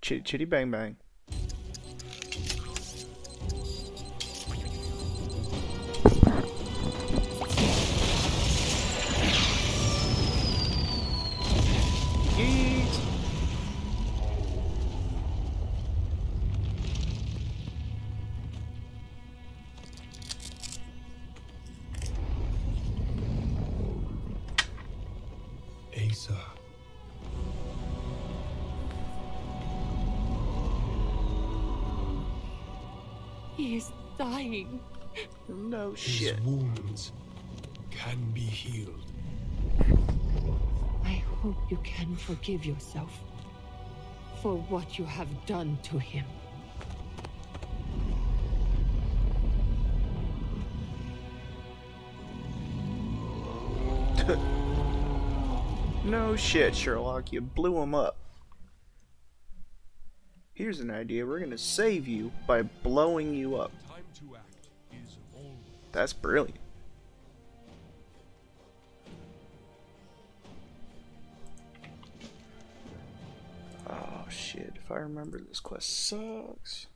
Chitty chitty bang bang. No His shit. wounds can be healed. I hope you can forgive yourself for what you have done to him. No shit, Sherlock. You blew him up. Here's an idea. We're gonna save you by blowing you up. That's brilliant. Oh shit, if I remember this quest sucks.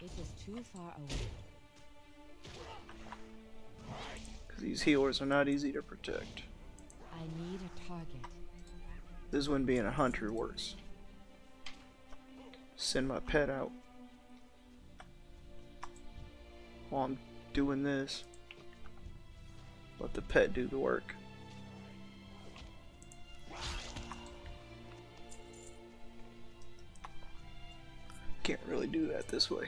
It is too far away. These healers are not easy to protect. I need a target. This is when being a hunter works. Send my pet out. While I'm doing this, let the pet do the work. Can't really do that this way.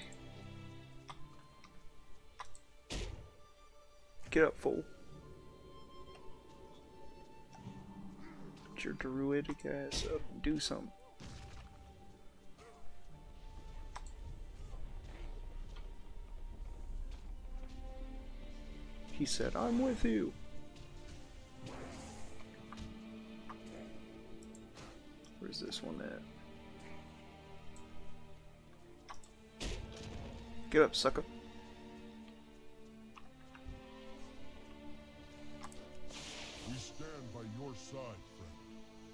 Get up, fool. Get your druidic ass up and do something. He said, I'm with you. Where's this one at? Get up, sucker. We stand by your side, friend.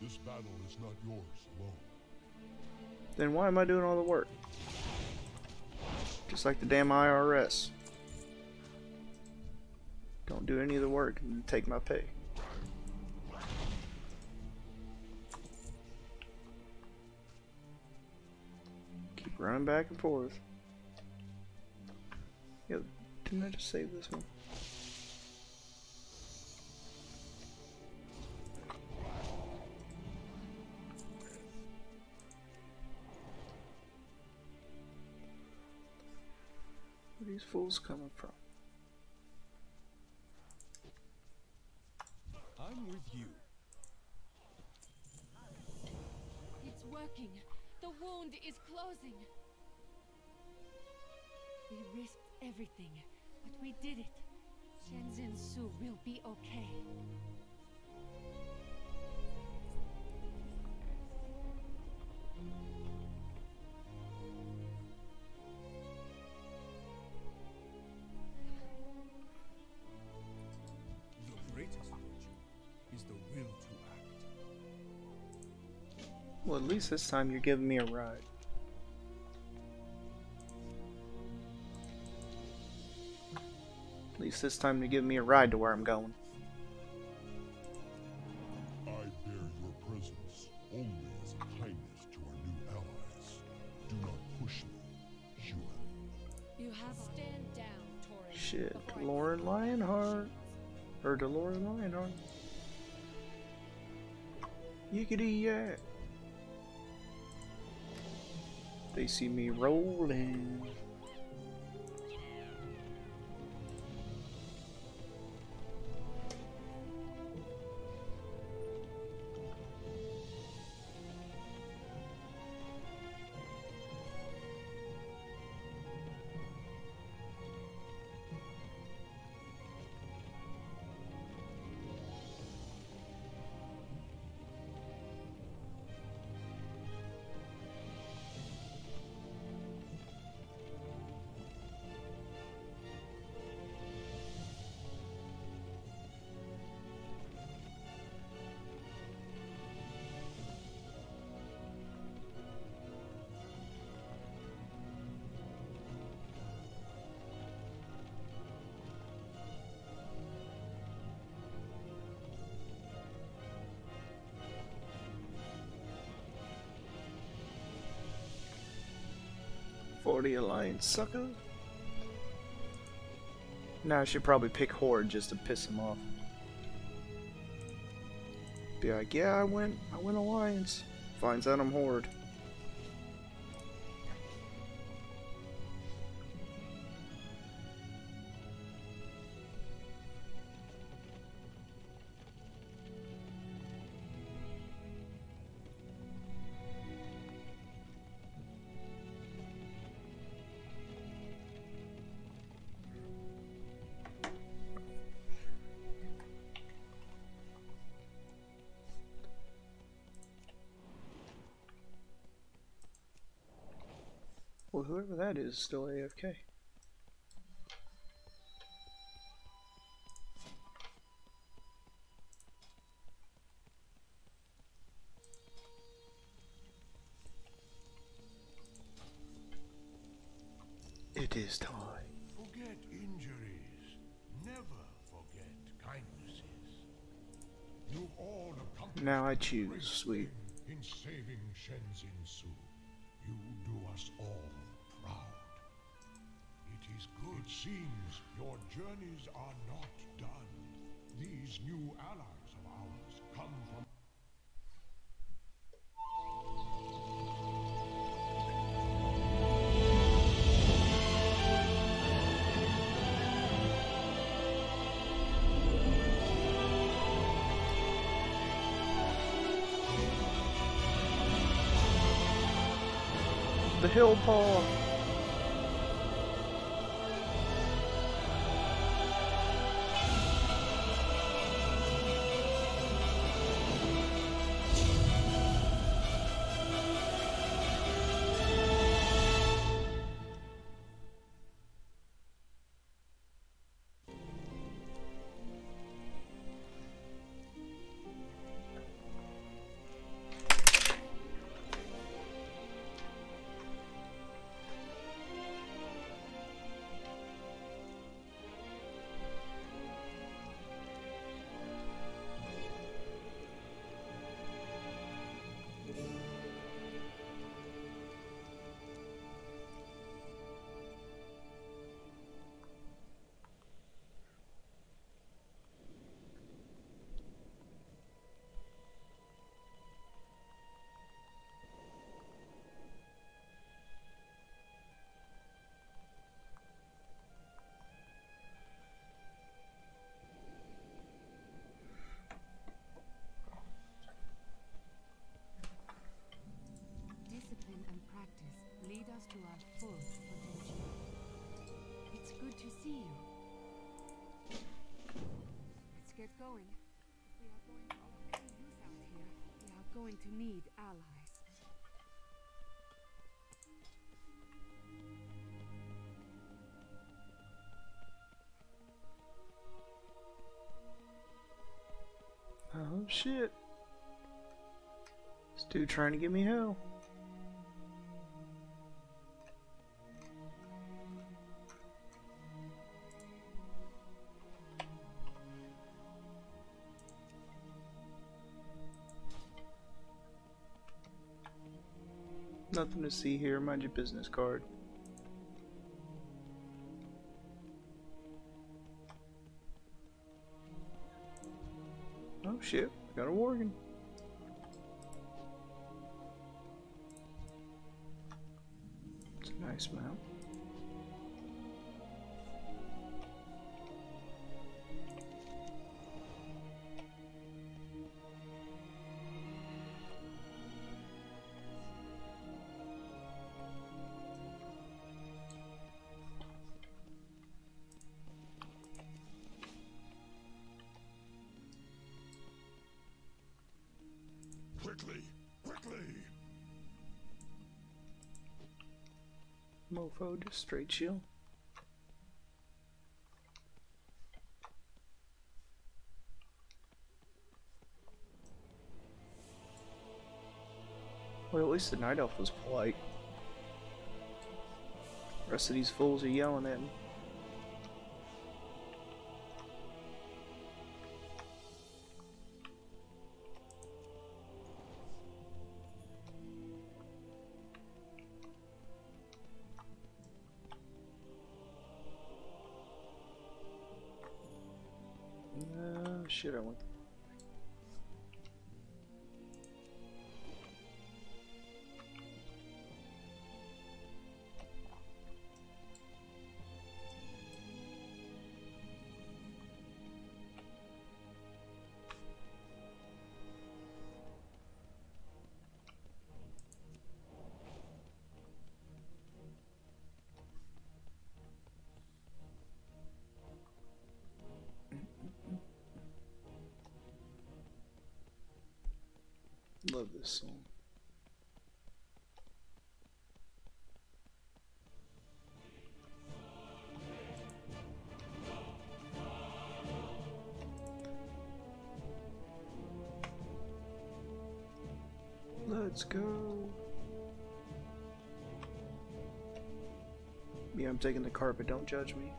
This battle is not yours alone. Then why am I doing all the work? Just like the damn IRS. Don't do any of the work and take my pay. Keep running back and forth. Yo, didn't I just save this one? Where are these fools coming from? I'm with you. It's working. The wound is closing. We risked everything, but we did it. Shenzin Su will be okay. At least this time you're giving me a ride. At least this time you're giving me a ride to where I'm going. I bear your presence only as a kindness to our new allies. Do not push me, human. You have stand down, Torin. Shit, Lauren Lionheart. Or Delorean Lionheart. Yiggity yak. They see me rolling. The Alliance, sucker. Now I should probably pick Horde just to piss him off. Be like, yeah, I went, I went Alliance. Finds out I'm Horde. Well, whoever that is, is still AFK. It is time. Forget injuries. Never forget kindnesses. You all Now I choose, sweet. In saving Shenzin Su. You do us all. It is good. It seems your journeys are not done. These new allies of ours come from The hill paw. Shit. This dude trying to give me hell. Nothing to see here. Mind your business card. Oh shit, got a worgen. It's a nice mount. Just straight chill. Well, at least the night elf was polite. The rest of these fools are yelling at me. Love this song. Let's go. Yeah, I'm taking the carpet, don't judge me.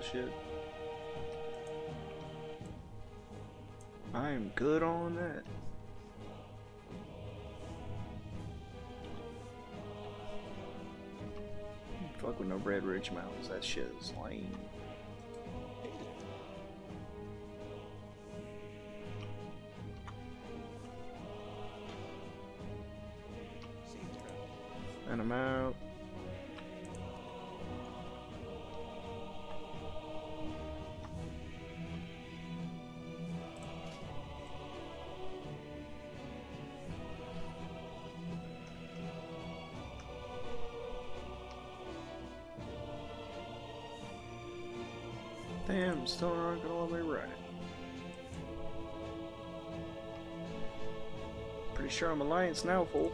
Bullshit. I am good on that. Fuck with no Redridge Mountains, that shit is lame. Alliance now, fool.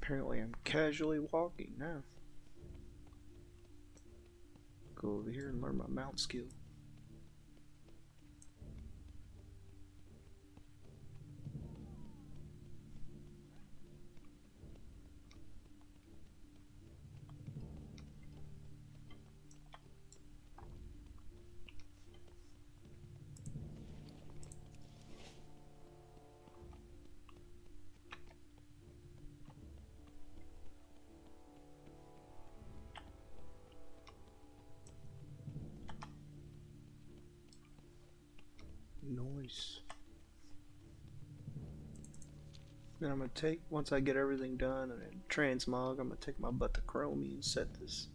Apparently I'm casually walking now. Go over here and learn my mount skill. Then I'm gonna take once I get everything done and transmog, I'm gonna take my butt to Chromie and set this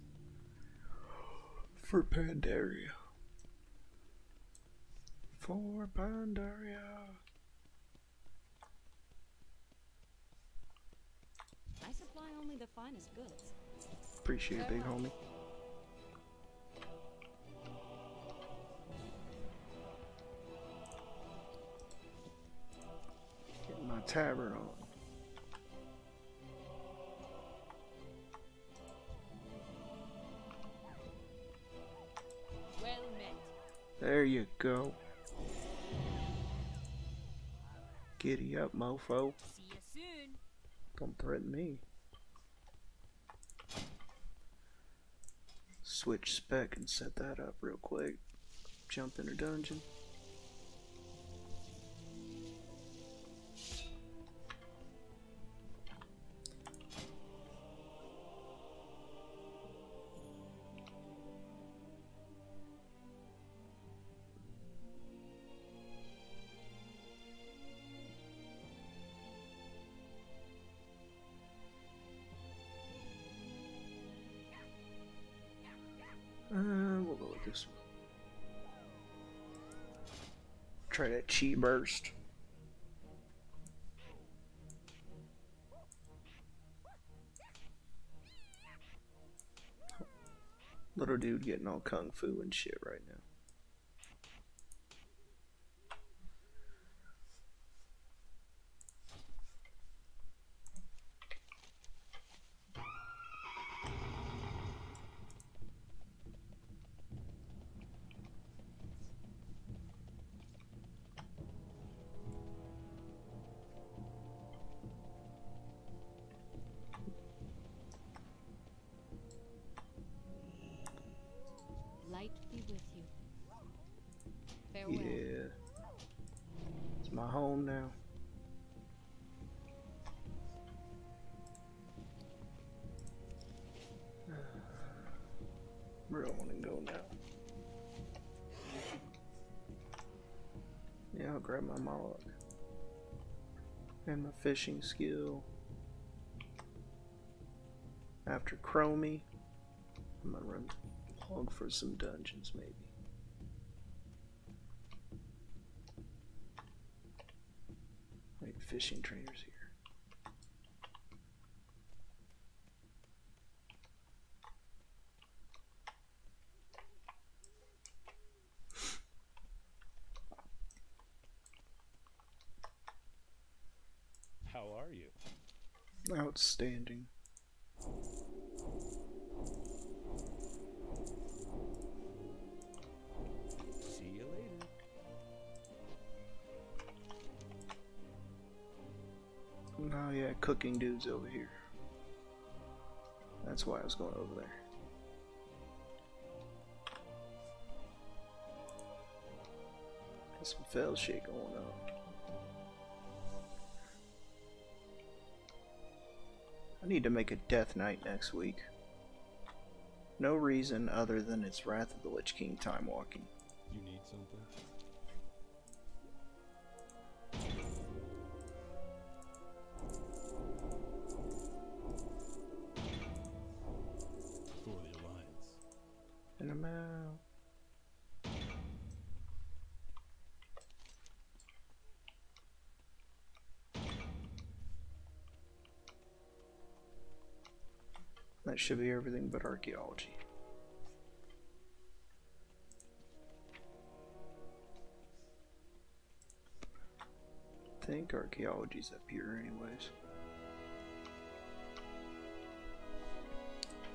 for Pandaria. For Pandaria. I supply only the finest goods. Appreciate it, big homie. Tavern on. Well. There you go. Giddy up, mofo. See you soon. Don't threaten me. Switch spec and set that up real quick. Jump in a dungeon. Try to chi burst. Little dude getting all kung fu and shit right now. Fishing skill. After Chromie, I'm gonna run hog for some dungeons maybe. Wait, fishing trainers here. Over here. That's why I was going over there. Got some fell shit going on. I need to make a death knight next week. No reason other than it's Wrath of the Lich King time walking. You need something? Should be everything but archaeology. I think archaeology's up here anyways.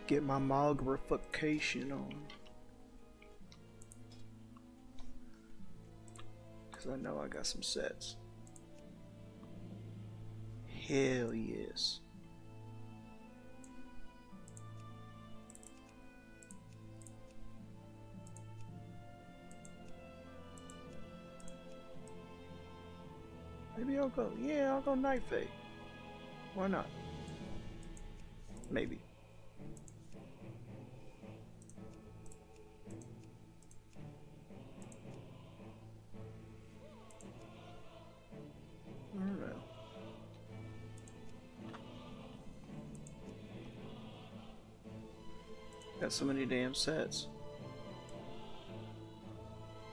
Get my mogrification on. Cause I know I got some sets. Hell yes. Maybe I'll go. Yeah, I'll go Night Fae. Why not? Maybe. Got so many damn sets.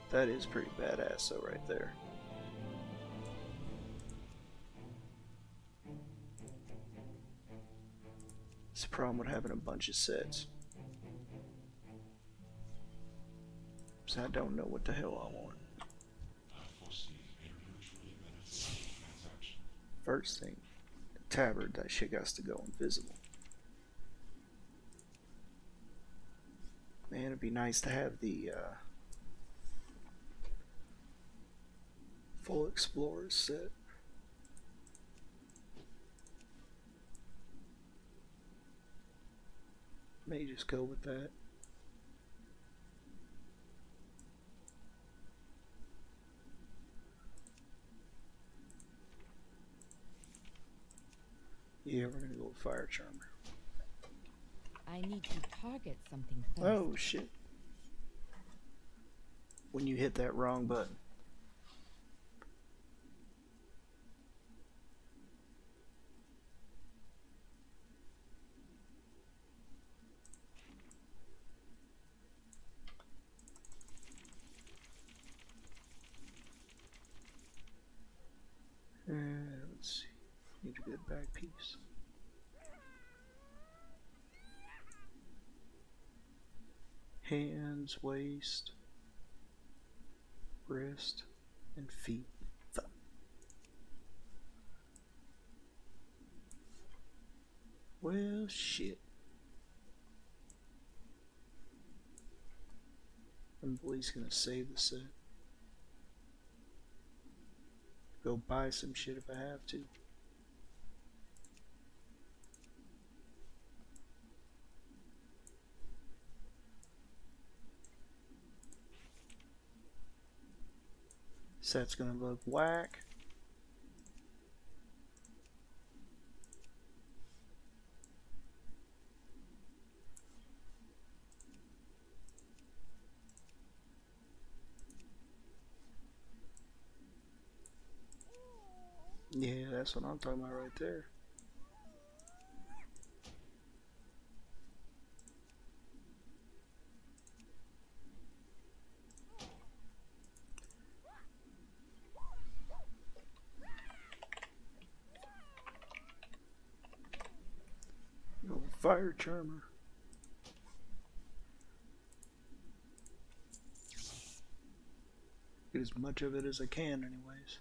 That is pretty badass though right there. Problem with having a bunch of sets. So I don't know what the hell I want. First thing, tabard, that shit got to go invisible. Man, it'd be nice to have the uh, full explorer set. May just go with that. Yeah, we're gonna go with Fire Charmer. I need to target something oh, first. Oh shit. When you hit that wrong button. Uh, let's see. Need a good back piece. Waist, wrist, and feet. Well, shit. I'm at least gonna save the set. Go buy some shit if I have to. Set's gonna look whack. Yeah, that's what I'm talking about right there. No fire charmer. Get as much of it as I can, anyways.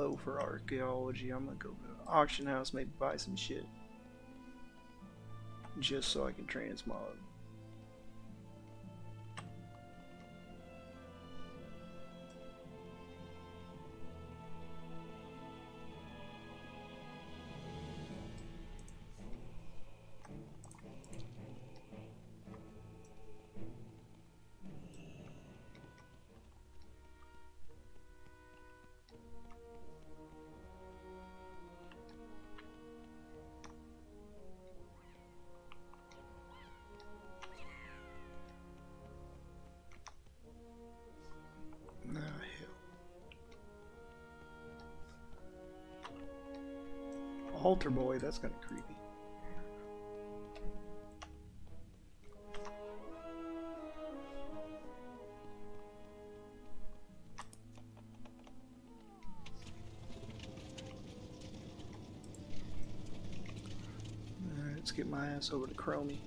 Low for archaeology. I'm gonna go to auction house, maybe buy some shit. Just so I can transmog. Altar boy, that's kind of creepy. Alright, let's get my ass over to Chromie.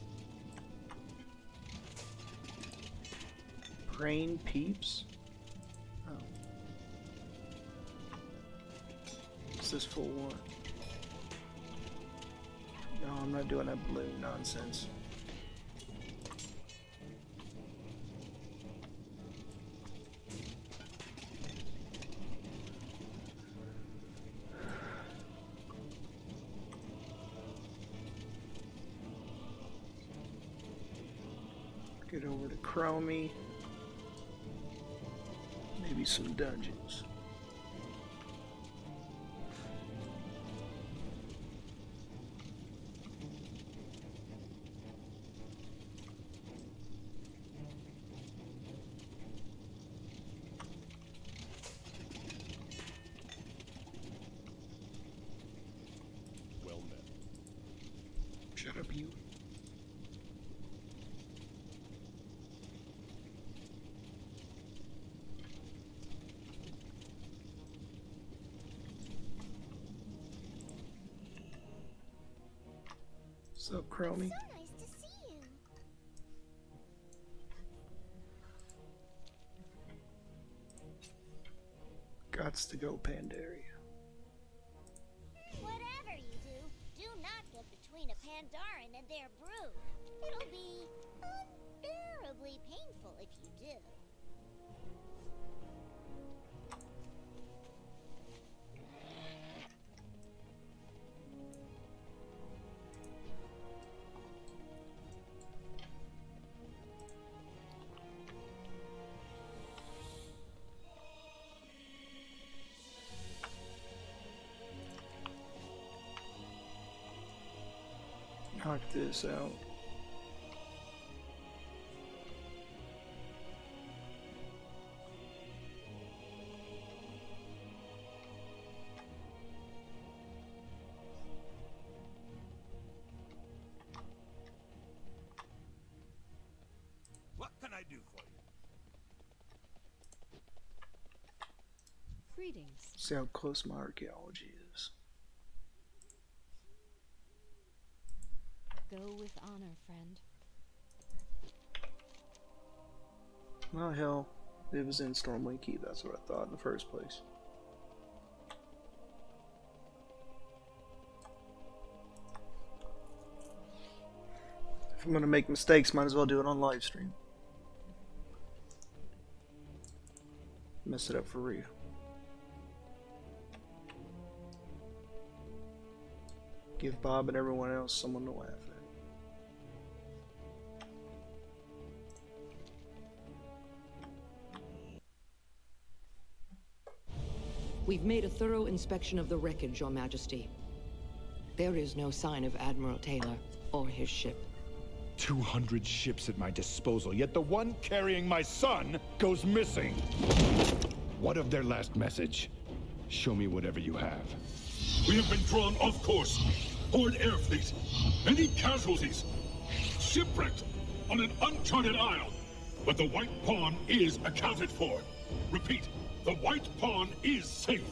Brain peeps? Oh. What's this one? I'm not doing that blue nonsense. Get over to Chromie. Maybe some dungeons. What's up, Chromie? So nice to see you. Gots to go, Pandaria. Knock this out. What can I do for you? Greetings. See how close my archaeology is. Go with honor, friend. Well, hell, it was in Stormwind Keep. That's what I thought in the first place. If I'm gonna make mistakes, might as well do it on live stream. Mess it up for real. Give Bob and everyone else someone to laugh at. We've made a thorough inspection of the wreckage, Your Majesty. There is no sign of Admiral Taylor or his ship. 200 ships at my disposal, yet the one carrying my son goes missing. What of their last message? Show me whatever you have. We have been drawn off course. Horde air fleet. Many casualties. Shipwrecked on an uncharted isle. But the White Pawn is accounted for. Repeat, the White Pawn is safe.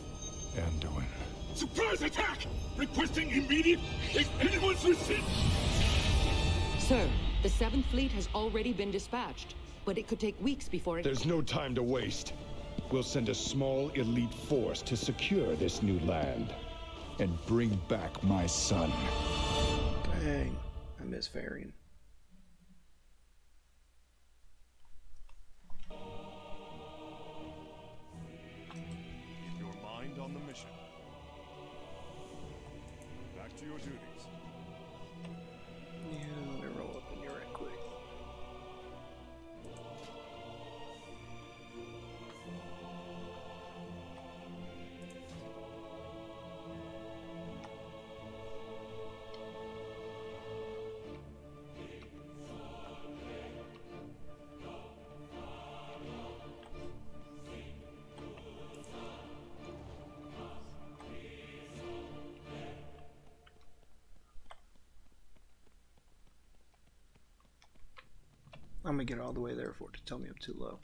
Anduin. Surprise attack! Requesting immediate, if anyone's received. Sir, the Seventh Fleet has already been dispatched, but it could take weeks before it. There's no time to waste. We'll send a small elite force to secure this new land and bring back my son. Dang, I miss Varian. Gonna get all the way there for it to tell me I'm too low.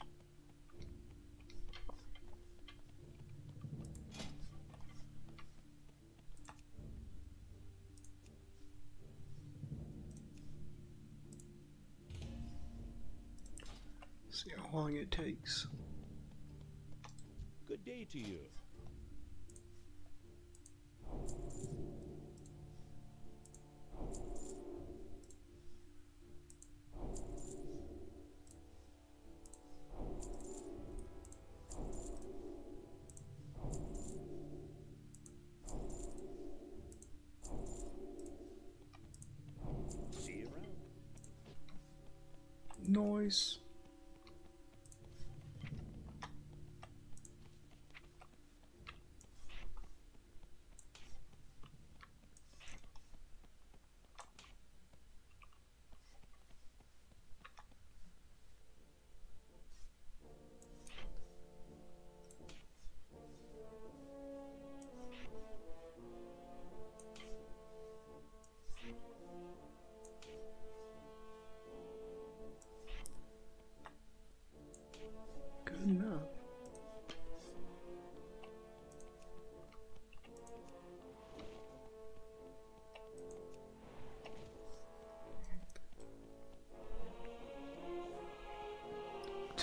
See how long it takes. Good day to you.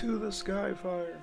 To the Skyfire.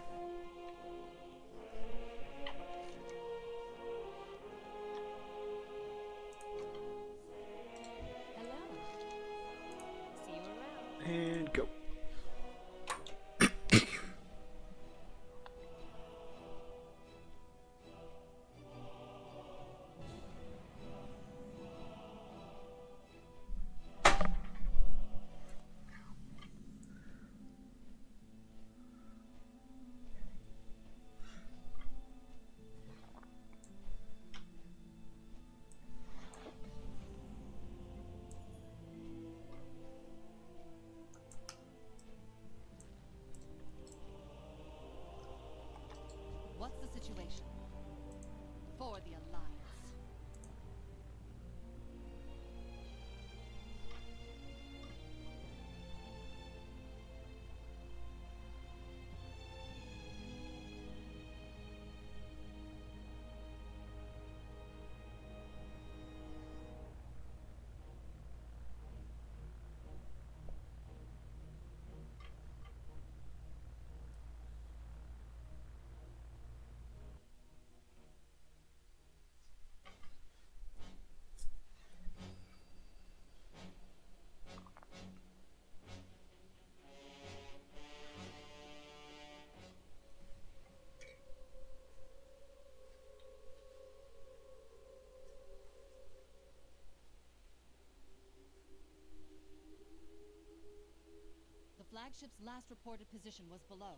Flagship's last reported position was below.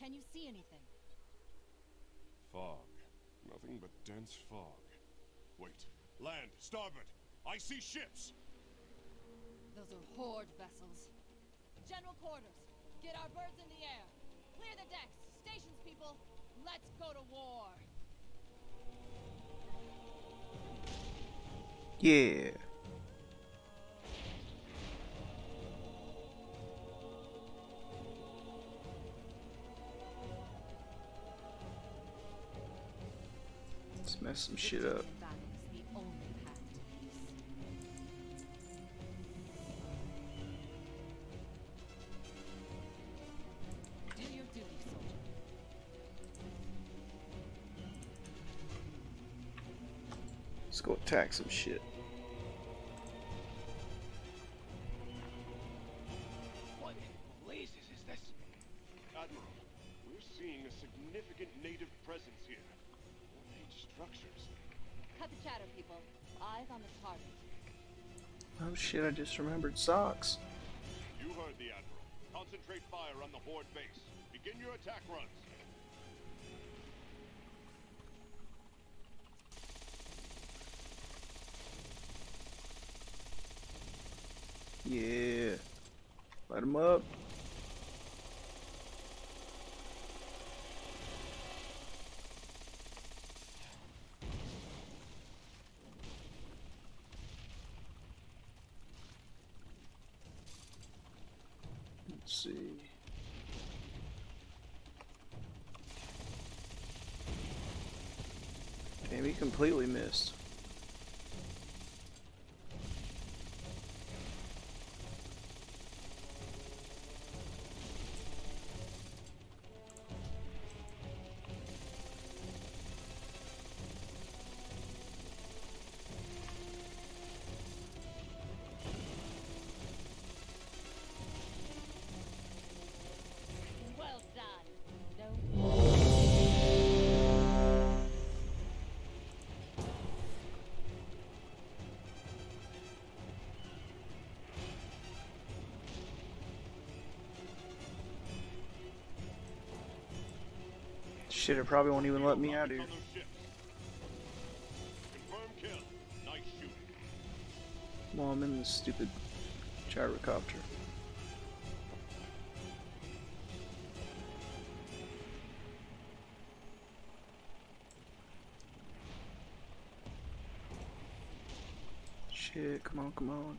Can you see anything? Fog. Nothing but dense fog. Wait. Land. Starboard. I see ships. Those are Horde vessels. General quarters. Get our birds in the air. Clear the decks. Stations, people. Let's go to war. Yeah. Mess some shit up. Let's go attack some shit. Just remembered socks. You heard the Admiral. Concentrate fire on the Horde base. Begin your attack runs. Yeah. Light them up. Let's see. Damn, he completely missed. Shit, it probably won't even let me out here. Well, I'm in this stupid gyrocopter. Shit, come on, come on.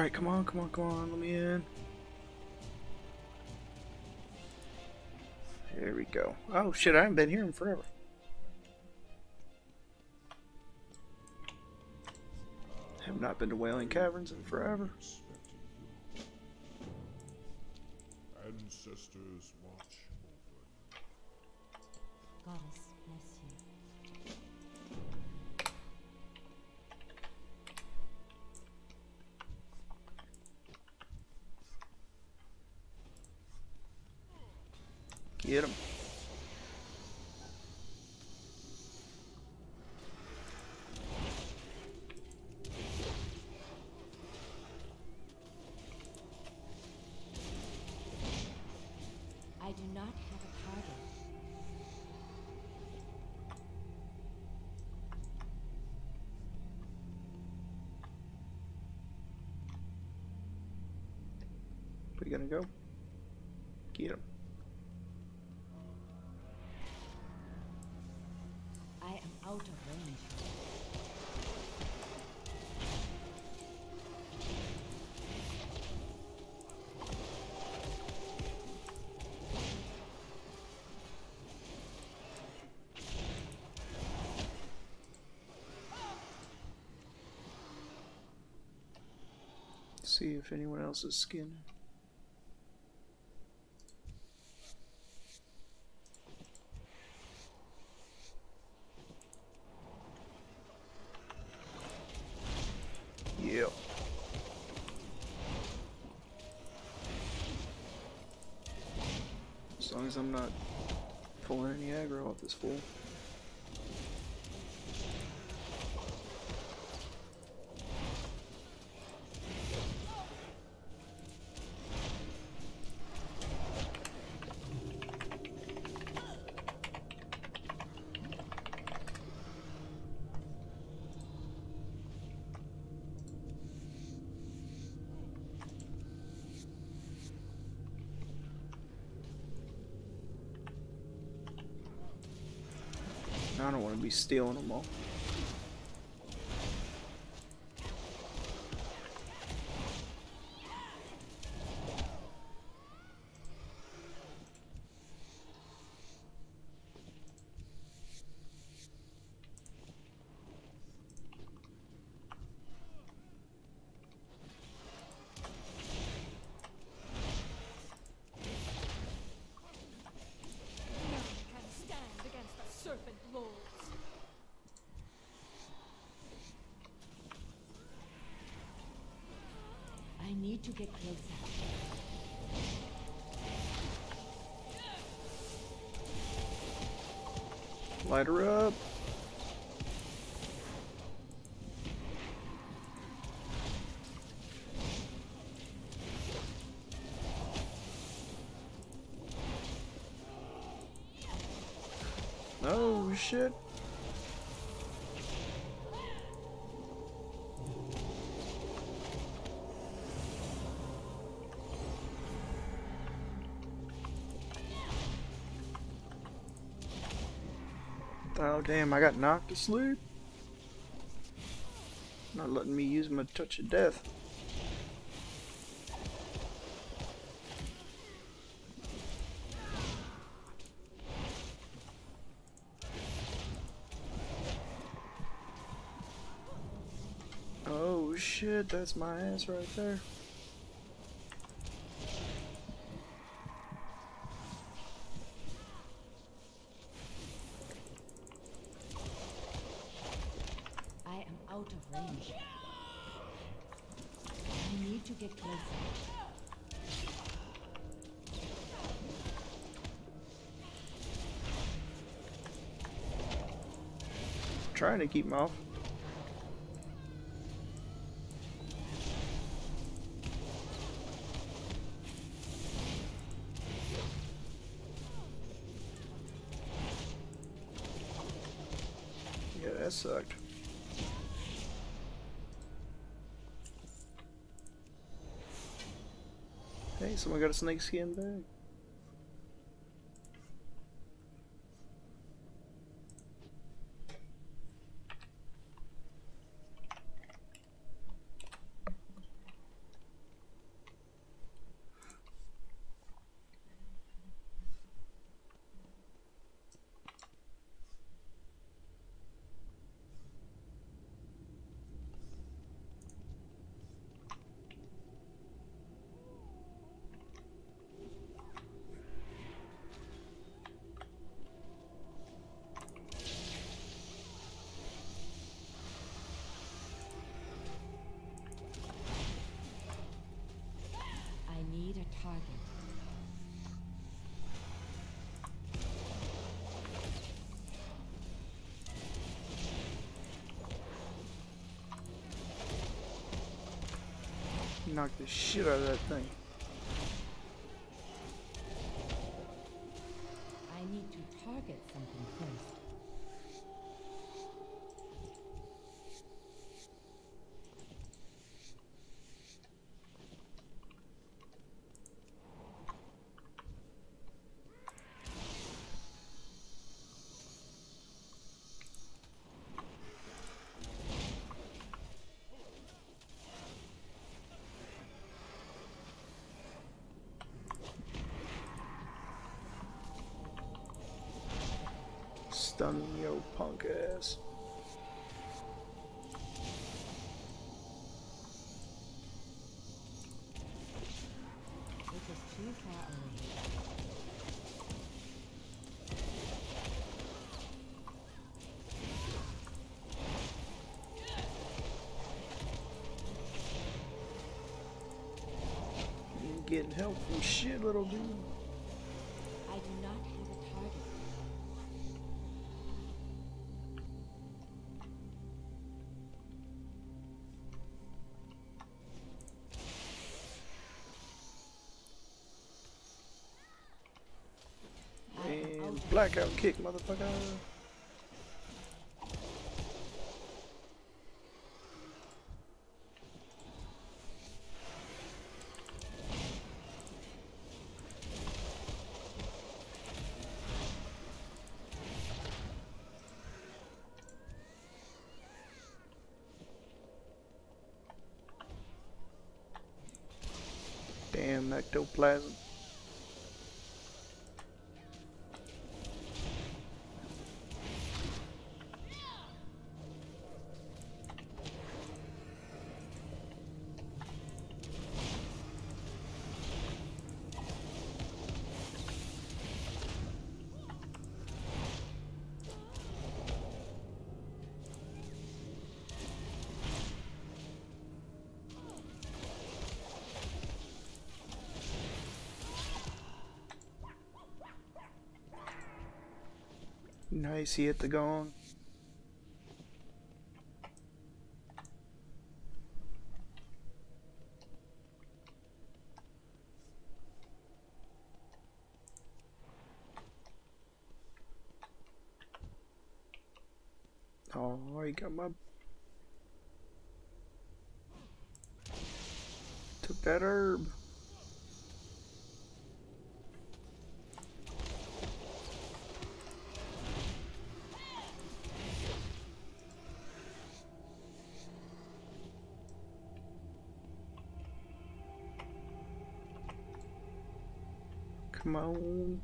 Alright, come on, come on, come on, let me in. There we go. Oh shit, I haven't been here in forever. Have not been to Wailing Caverns in forever. Gonna go? Get him. I am out of range. See if anyone else is skin. Yeah. As as I'm not pulling any aggro off this fool. Stealing them all. None can stand against the Serpent Lords. I need to get closer. Light her up. Oh shit. Damn, I got knocked to sleep. Not letting me use my touch of death. Oh shit, that's my ass right there. keep him off. Yeah, that sucked. Hey, someone got a snake skin bag. Knock the shit out of that thing. Stun yo punk ass. This is too far away. You ain't getting help from shit, little dude. Blackout kick, motherfucker. Damn ectoplasm. He hit the gong. Oh, he got my... Took that herb. On.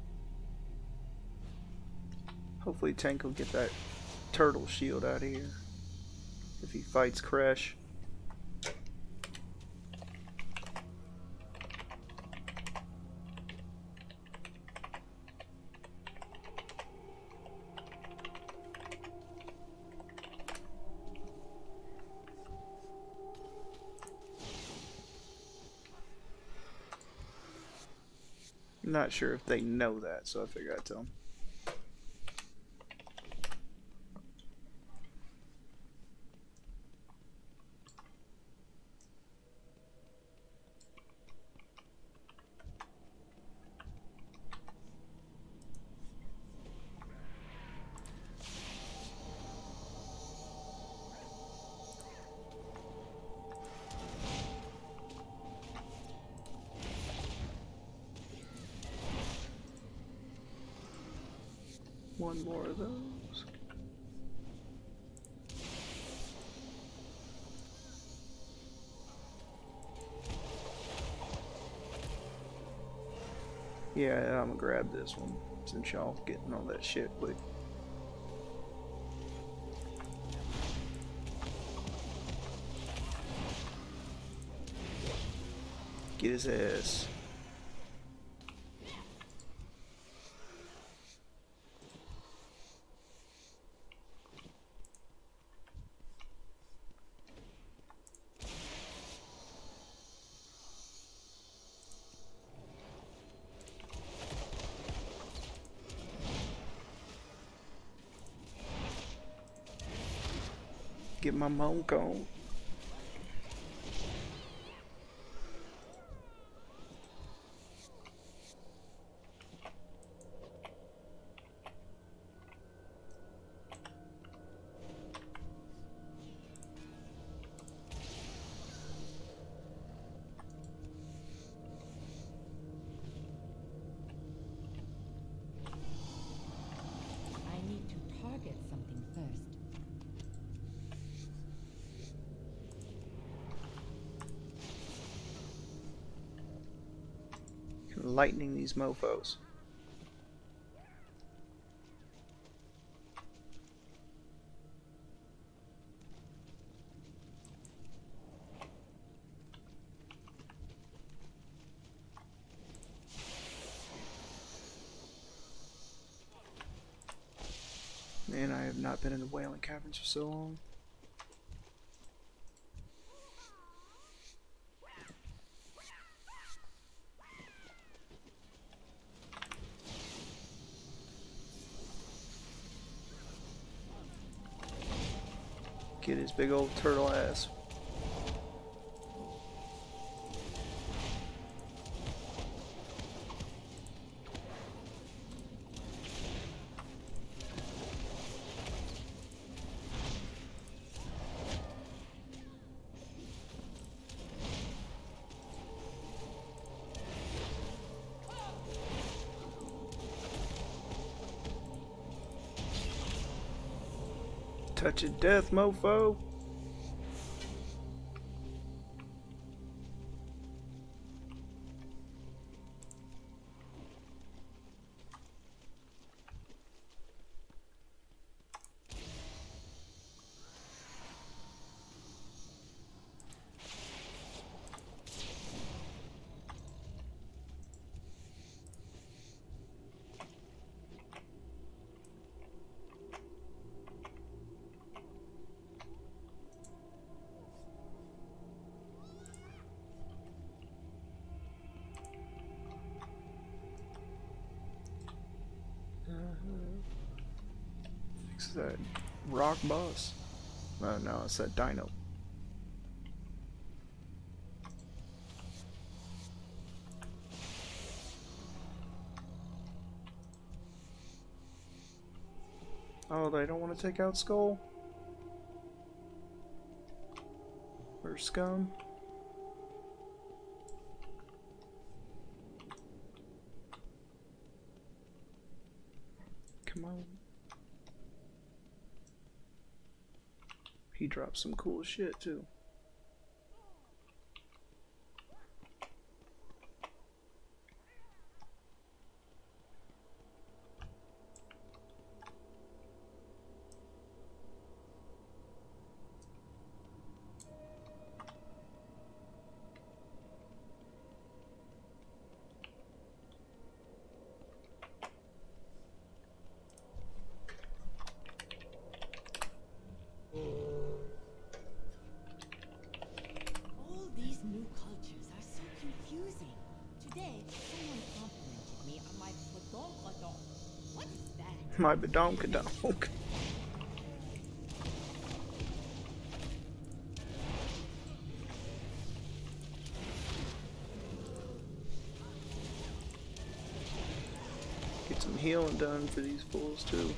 Hopefully Tank will get that turtle shield out of here. If he fights Kresh. Not sure if they know that, so I figured I'd tell them. One more of those. Yeah, I'm gonna grab this one since y'all getting all that shit quick. Get his ass. Get my monk on. These mofos. Man, I have not been in the Wailing Caverns for so long. Get his big old turtle ass. Of death, mofo. Rock boss. Oh no, it's that dino. Oh, they don't want to take out Skull? Or Skum? Come on. Dropped some cool shit too. My badonkadonk. Get some healing done for these fools too.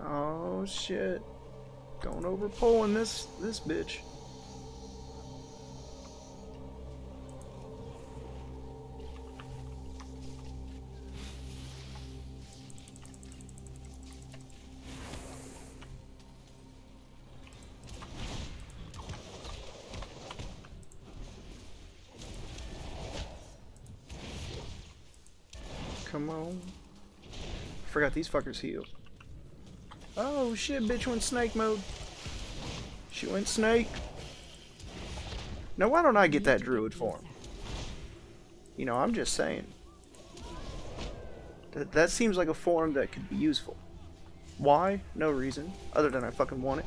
Oh shit. Going over pulling this this bitch. These fuckers heal. Oh shit, bitch went snake mode. She went snake. Now why don't I get that druid form? You know, I'm just saying. That, that seems like a form that could be useful. Why? No reason. Other than I fucking want it.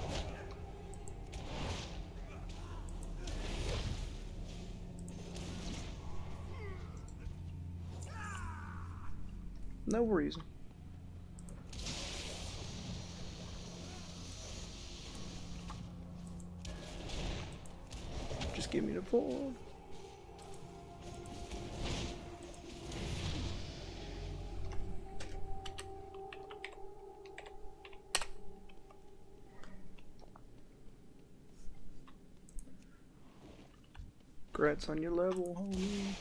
No reason. Just give me the form. Congrats on your level, homie.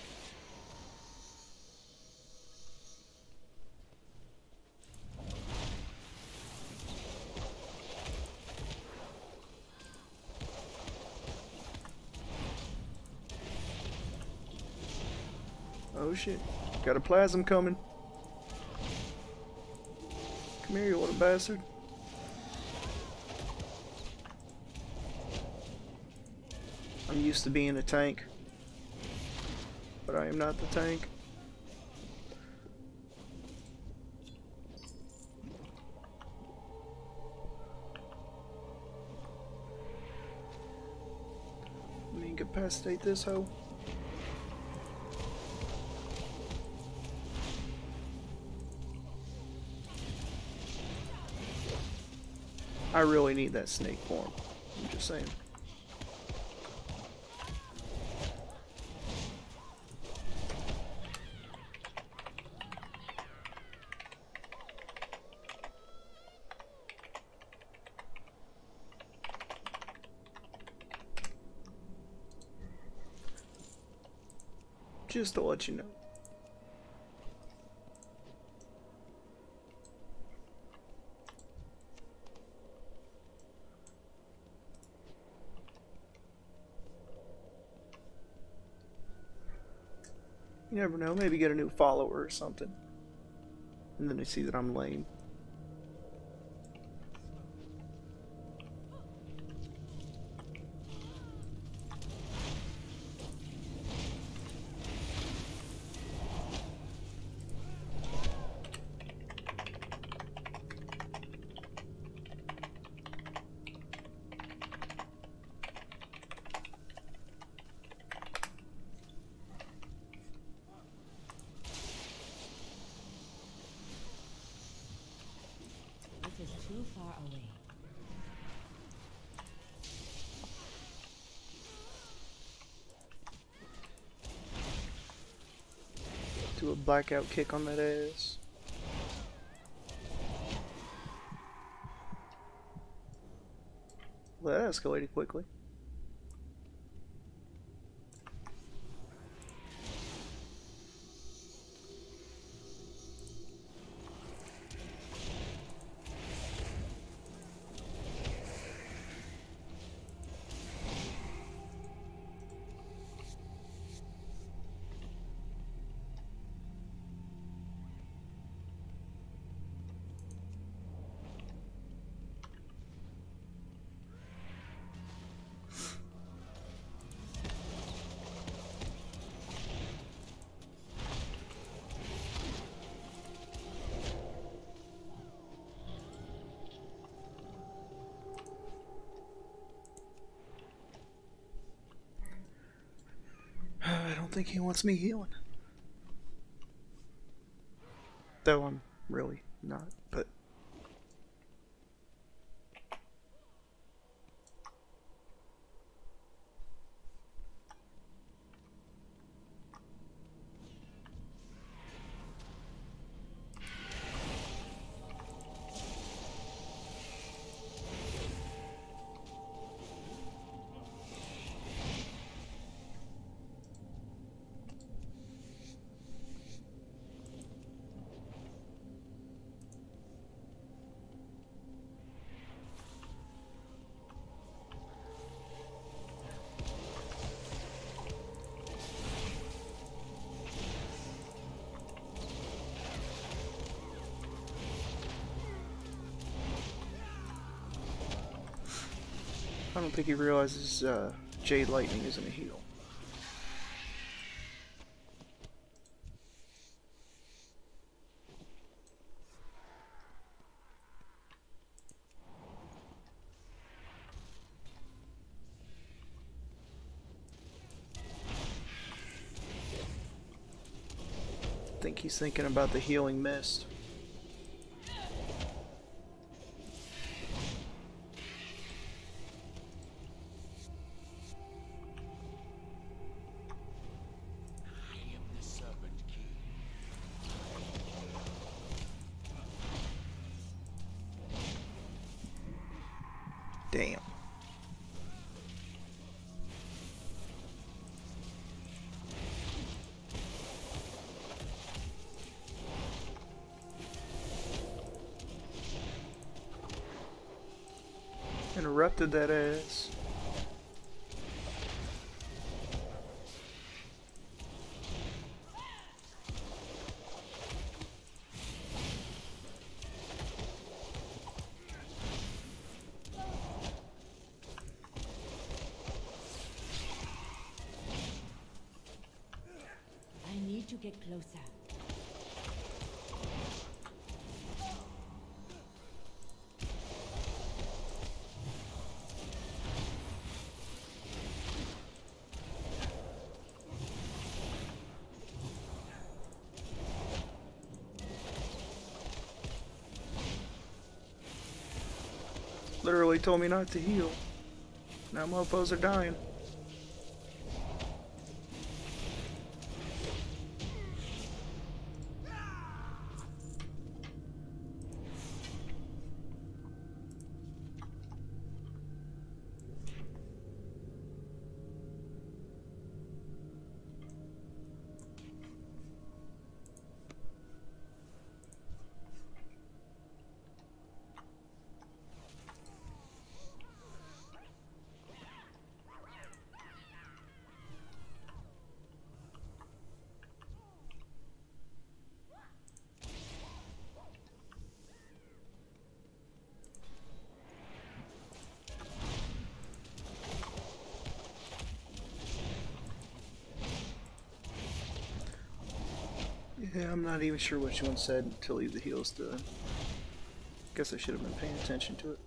Oh shit. Got a plasm coming. Come here, you little bastard. I'm used to being a tank. But I am not the tank. Let me incapacitate this hoe. I really need that snake form. I'm just saying. Just to let you know. You never know, maybe get a new follower or something. And then they see that I'm lame. This is too far away. Do a blackout kick on that ass. Well, that escalated quickly. Think he wants me healing. Though I'm don't think he realizes uh, Jade Lightning isn't a heal. I think he's thinking about the healing mist. Interrupted that ass. I need to get closer. Literally told me not to heal. Now mofos are dying. Yeah, I'm not even sure which one said to leave the heels to. I guess I should have been paying attention to it.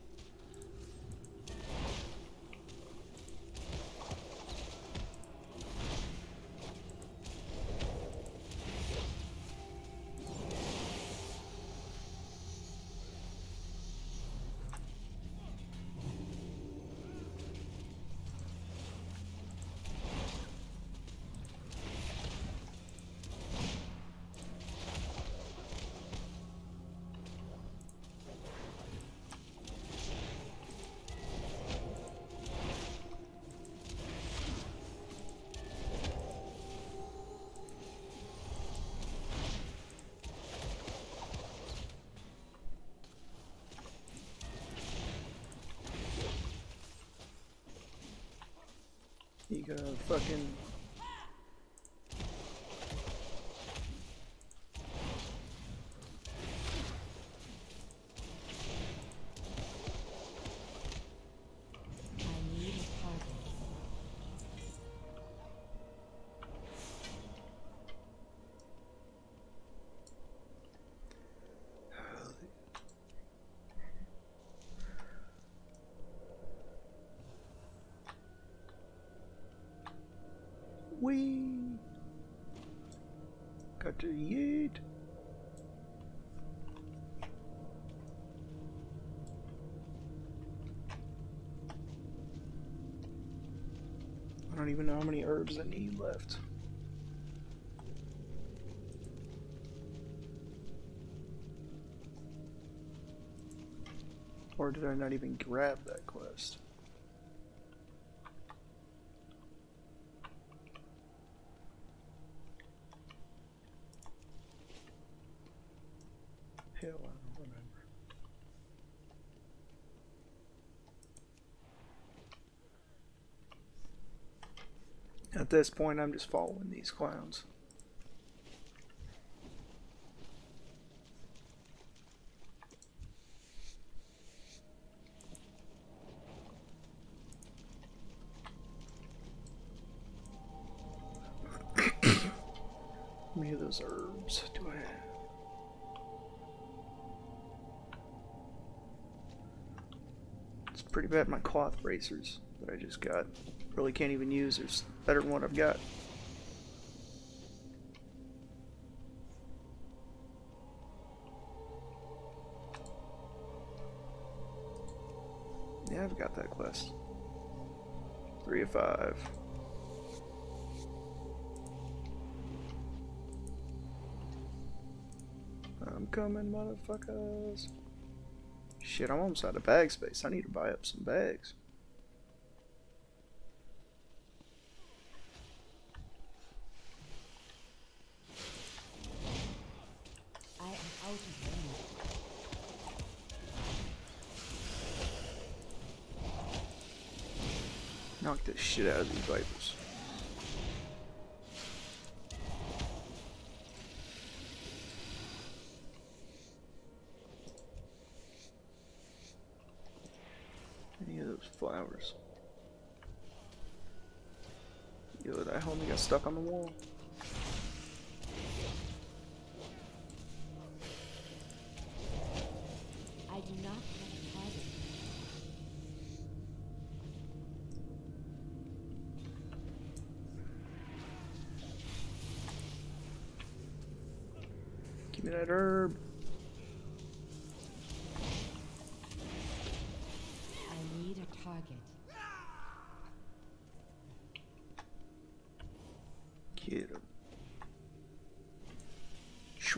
Fucking. I don't even know how many herbs I need left. Or did I not even grab that quest? Hell, I don't remember. At this point, I'm just following these clowns. Cloth bracers that I just got. Really can't even use. There's better than what I've got. Yeah, I've got that quest. Three of five. I'm coming, motherfuckers. Shit, I'm almost out of bag space. I need to buy up some bags. I am out of range. Knock the shit out of these vipers. Any of those flowers. Yo, that homie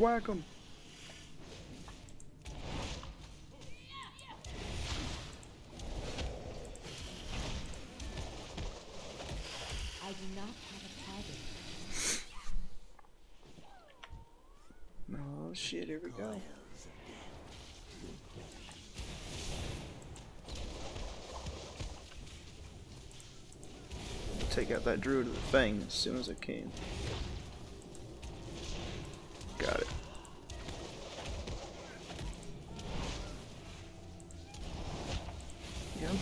Schwack him. I do not have a target. Oh shit, here we go. Take out that druid of the fang as soon as I can.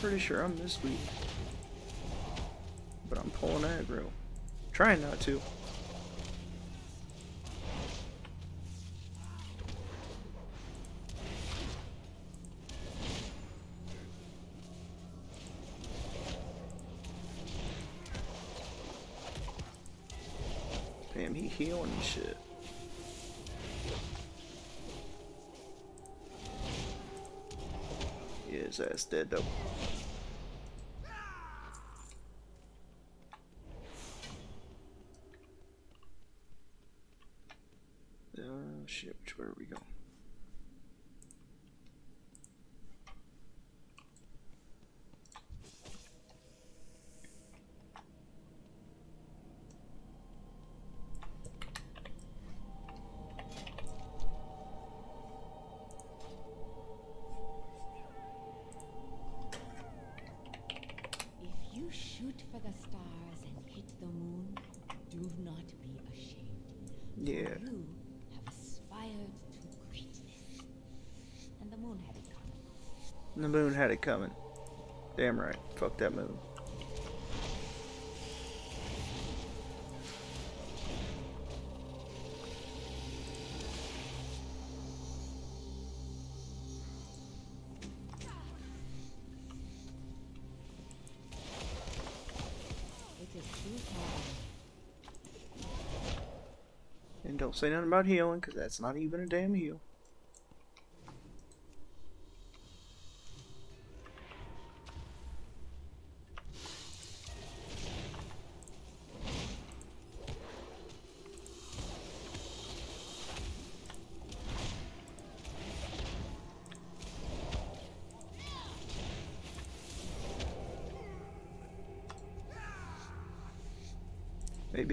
Pretty sure I'm this week. But I'm pulling aggro. Trying not to. Damn, he healing shit. Yeah, his ass dead though. had it coming. Damn right. Fuck that move. And don't say nothing about healing, because that's not even a damn heal.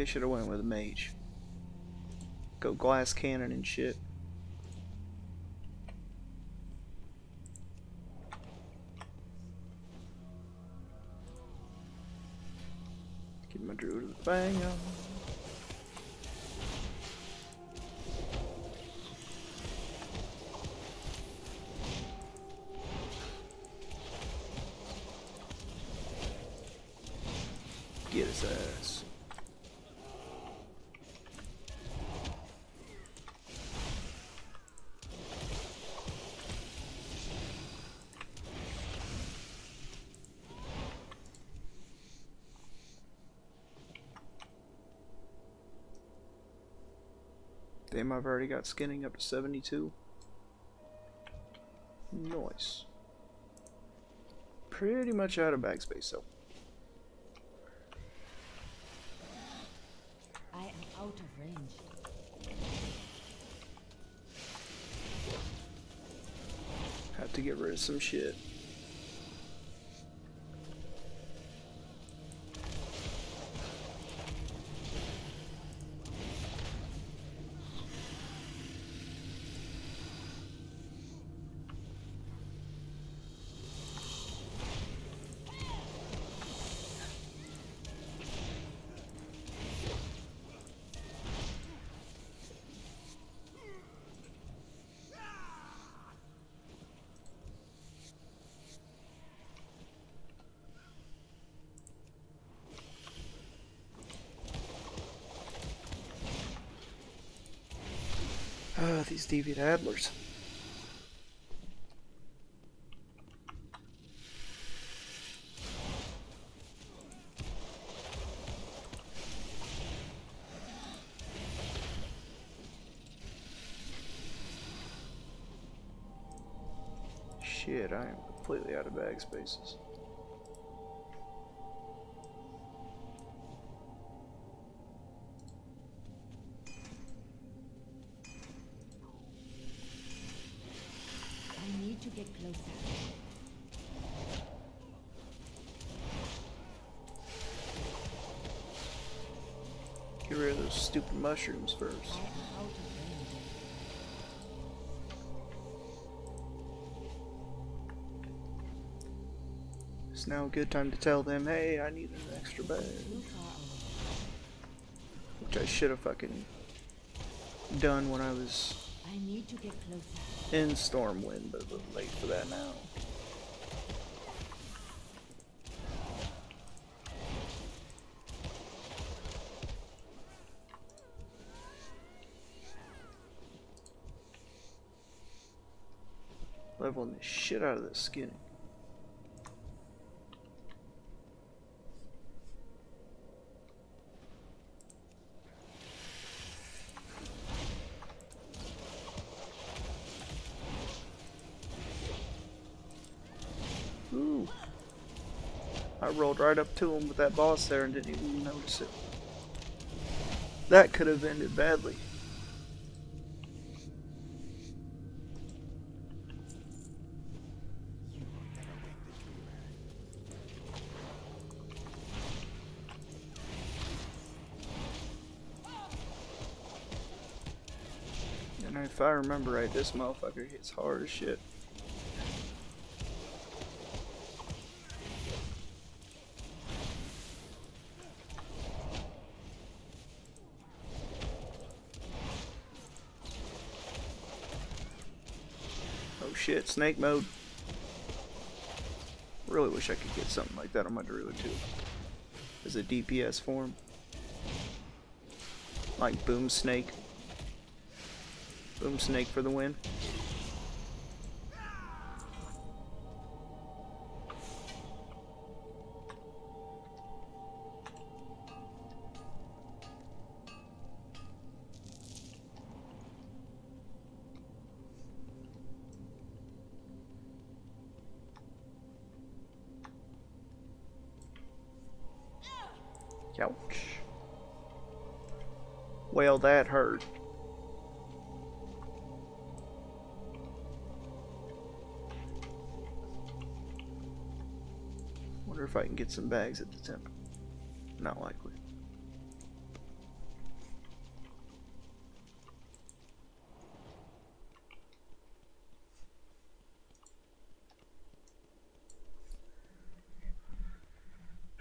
Should have went with a mage. Go glass cannon and shit. I've already got skinning up to 72. Nice. Pretty much out of bag space, though. I am out of range. Have to get rid of some shit. These adders. Shit, I am completely out of bag spaces. Mushrooms first. I am out of range. It's now a good time to tell them, hey, I need an extra bag. Too far away. Which I should have fucking done when I was I need to get closer. in Stormwind, but a little late for that now. Leveling the shit out of this skinning. Ooh. I rolled right up to him with that boss there and didn't even notice it. That could have ended badly. And if I remember right, this motherfucker hits hard as shit. Oh shit, snake mode. Really wish I could get something like that on my druid too. As a DPS form. Like Boom Snake. Boom Snake for the win. Some bags at the temple. Not likely.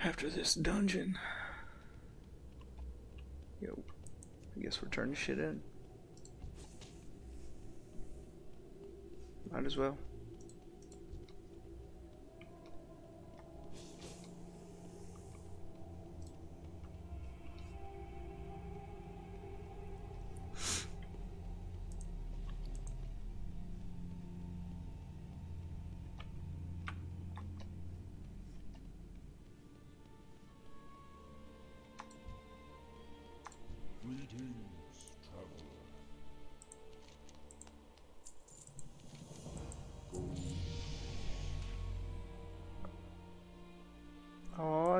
After this dungeon. Yo. I guess we're turning shit in. Might as well.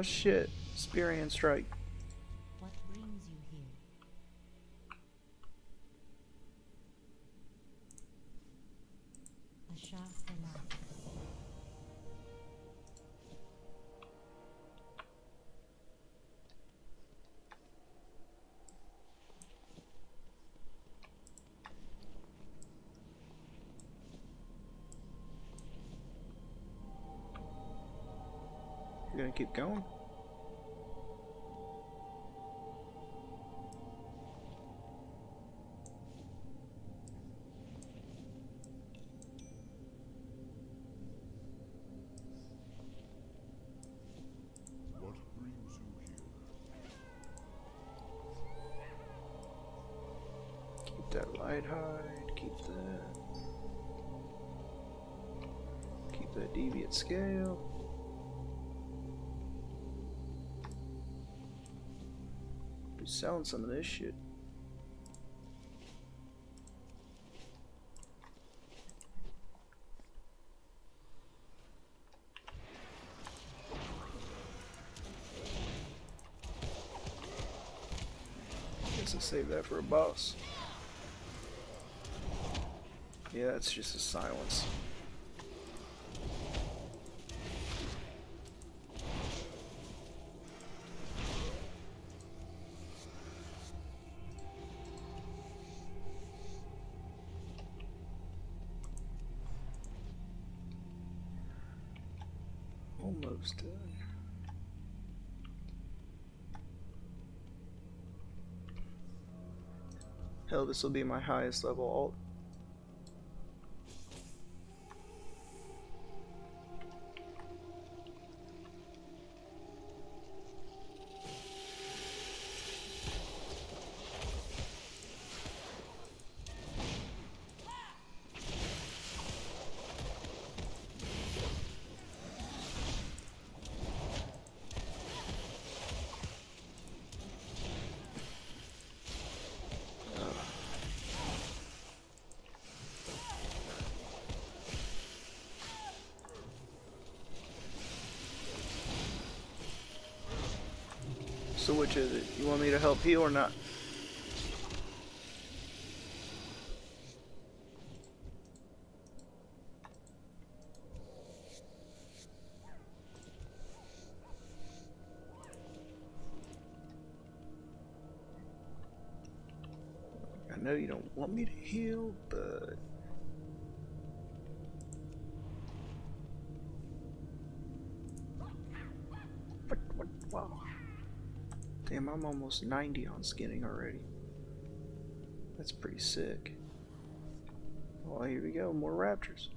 Shit. Spirian strike. What brings you here? A shaft for life. You gonna keep going? Selling some of this shit. Guess I'll save that for a boss. Yeah, it's just a silence. Almost done. Hell, this will be my highest level alt. You want me to help heal or not? I know you don't want me to heal, but what, what, wow. Damn, I'm almost 90 on skinning already. That's pretty sick. Well, here we go, more raptors.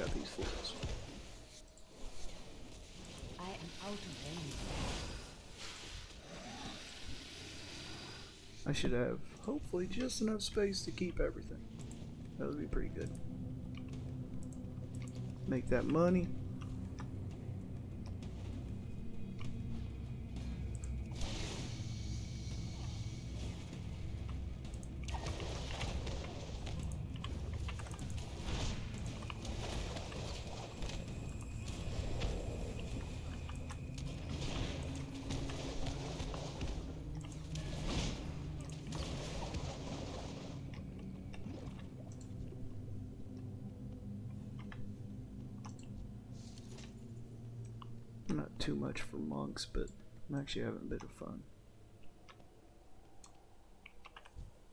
Got these fools. I am out of range. I should have hopefully just enough space to keep everything. That would be pretty good. Make that money. Not too but I'm actually having a bit of fun.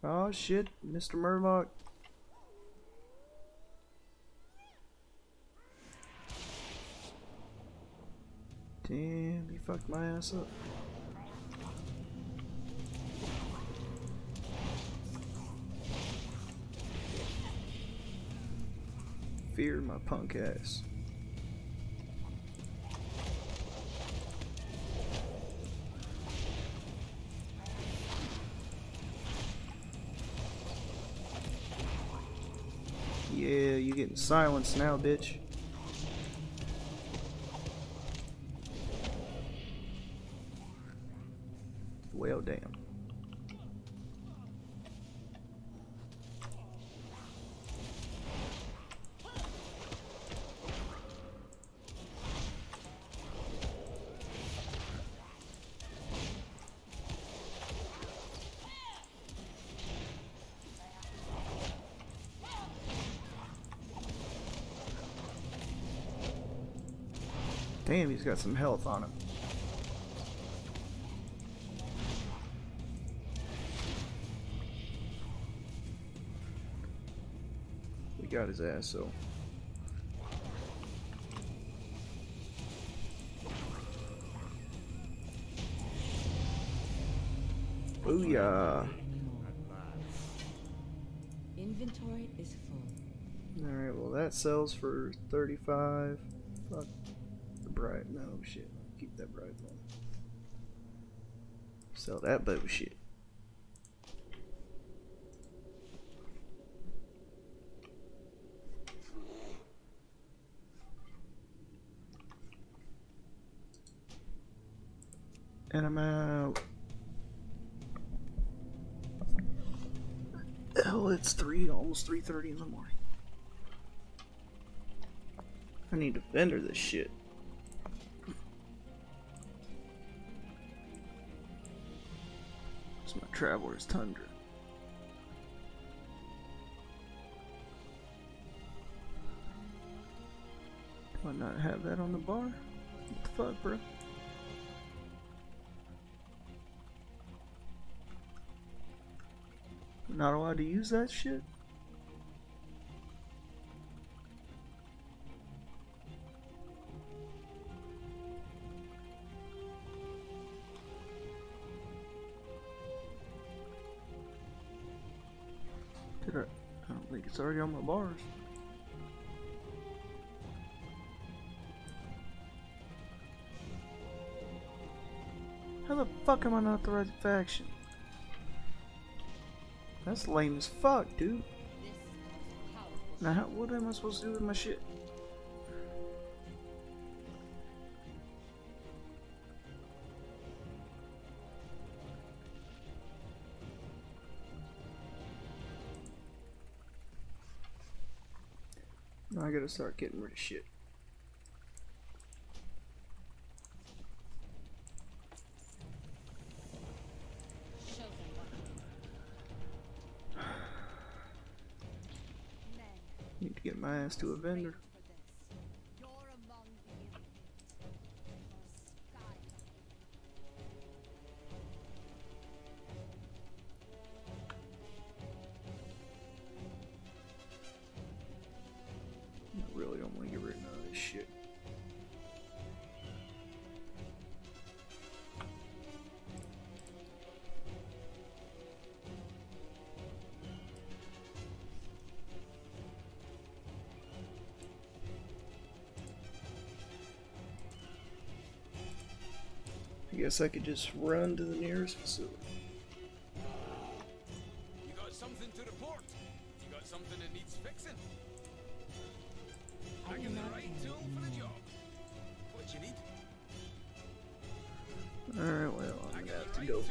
Oh shit, Mr. Murloc. Damn, you fucked my ass up. Fear my punk ass. Silenced now, bitch. Well, damn. Damn, he's got some health on him. We got his ass, so. Booyah! Inventory is full. Alright, well that sells for 35. Fuck bribe. No, shit. Keep that bribe on. Sell that bullshit. And I'm out. Hell, it's three, almost three thirty in the morning. I need to vendor this shit. Traveler's Tundra. Do I not have that on the bar? What the fuck, bro? Not allowed to use that shit? It's already on my bars. How the fuck am I not the right faction? That's lame as fuck, dude. Now, how, what am I supposed to do with my shit? I gotta start getting rid of shit. Need to get my ass to a vendor. Guess I could just run to the nearest facility. You got something to report? You got something that needs fixing? I got the right tool for the job. What you need? Alright, well, I'm gonna have to go.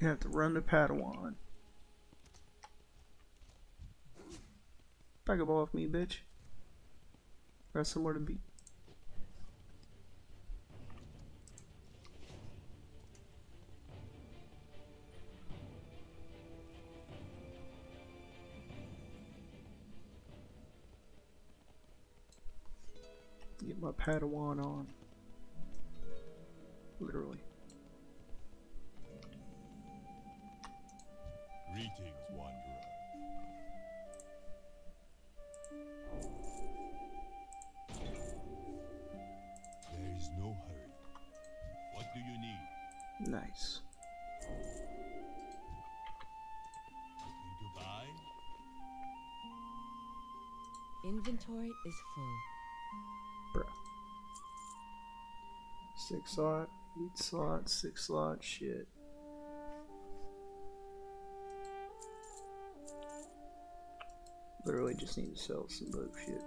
You have to run to Padawan. Back up off me, bitch. Got somewhere to be. Padawan on. Slot, eight slot, six slot, shit. Literally just need to sell some bullshit.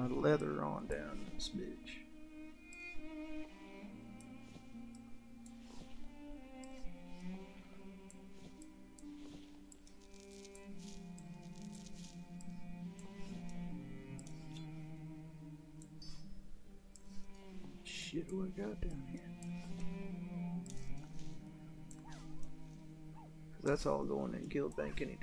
My leather on down this bitch. Shit, what I got down here? 'Cause that's all going in guild bank any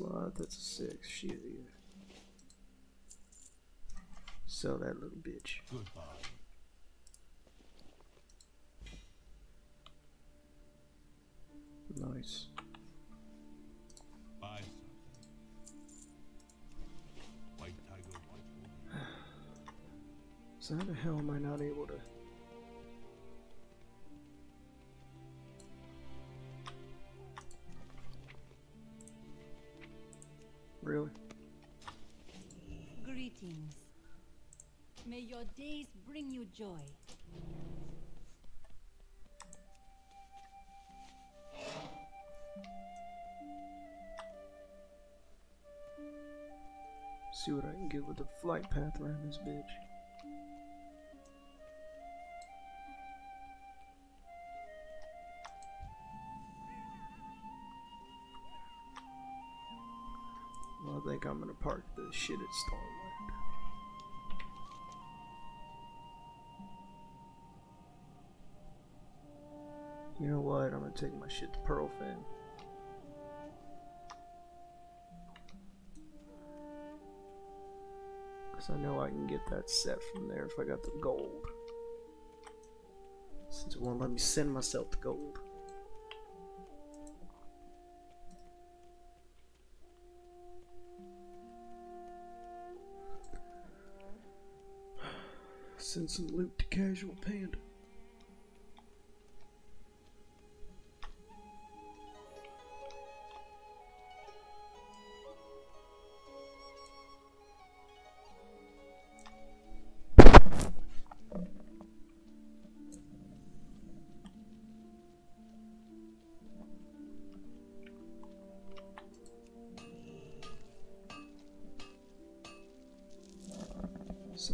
slot, that's a six. Shit, yeah. Sell that little bitch. Goodbye. Nice. Buy something. White tiger, white. So how the hell am I not able to? Days bring you joy. See what I can get with the flight path around this bitch. Well, I think I'm gonna park the shit at Stormwind. What? I'm gonna take my shit to Pearlfin. Because I know I can get that set from there if I got the gold. Since it won't let me send myself the gold. Send some loot to Casual Panda.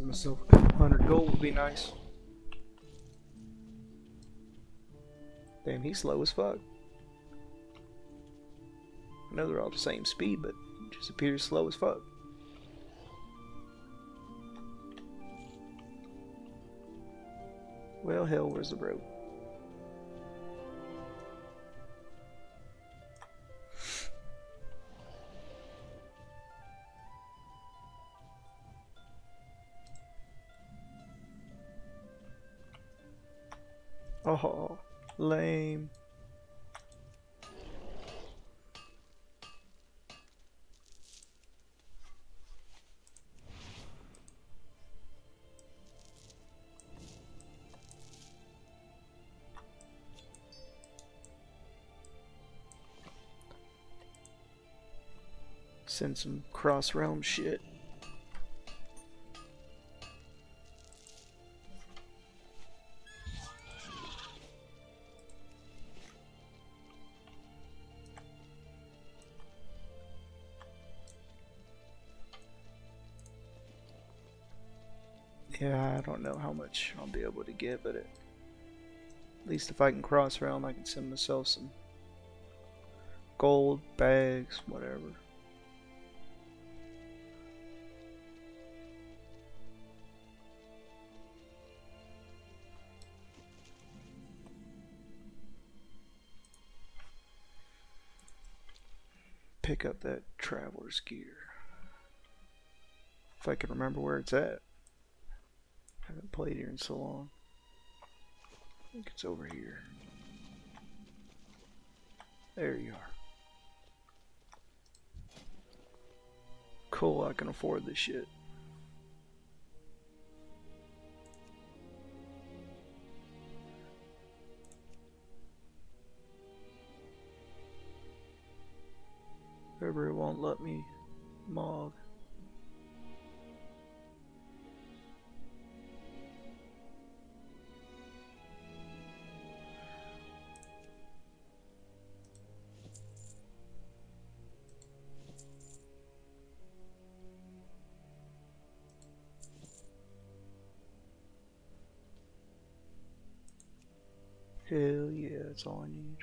Myself. 500 gold would be nice. Damn, he's slow as fuck. I know they're all the same speed, but just appears slow as fuck. Well, hell, where's the road? Lame. Send some cross realm shit. Know how much I'll be able to get, but it, at least if I can cross realm, I can send myself some gold, bags, whatever. Pick up that traveler's gear. If I can remember where it's at. I haven't played here in so long. I think it's over here. There you are. Cool, I can afford this shit. River won't let me mog. That's all I need.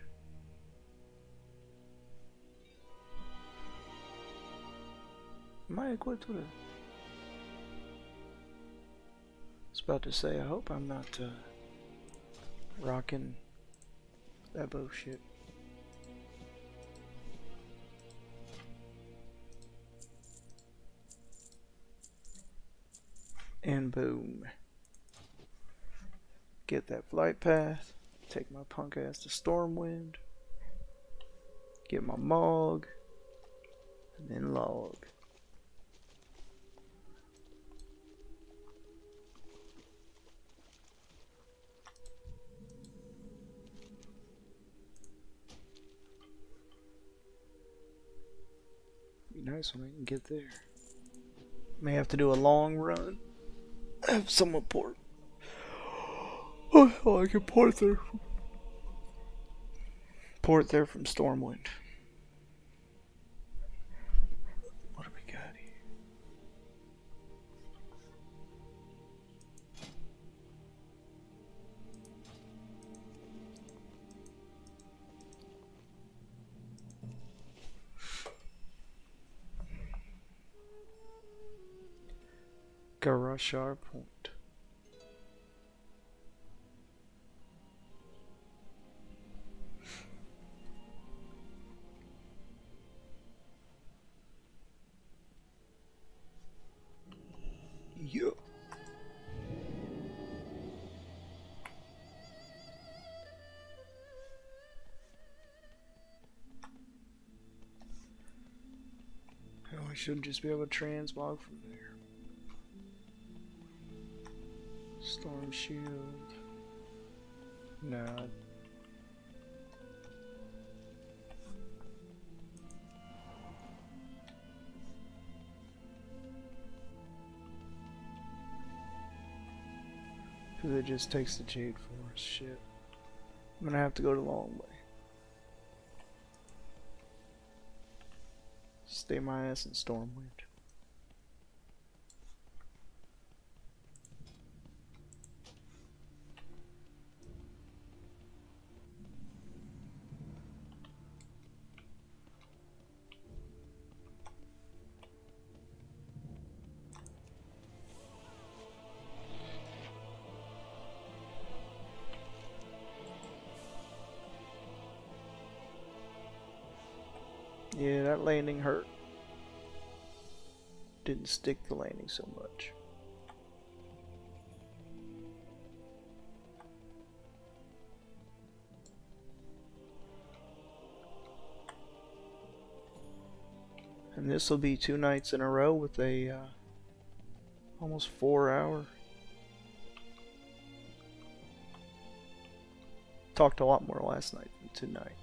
With it? I was about to say, I hope I'm not uh, rocking that bullshit. And boom. Get that flight path. Take my punk ass to Stormwind. Get my Mog. And then log. Be nice when I can get there. May have to do a long run. Have some port. Oh, I can port there. Port there from Stormwind. What do we got here? Garashar Point. Should just be able to transmog from there. Stormshield. Nah. Cause it just takes the Jade Forest shit. I'm gonna have to go the long way. Stay my ass in Stormwind. Stick the landing so much. And this will be two nights in a row with a uh, almost four hour. Talked a lot more last night than tonight.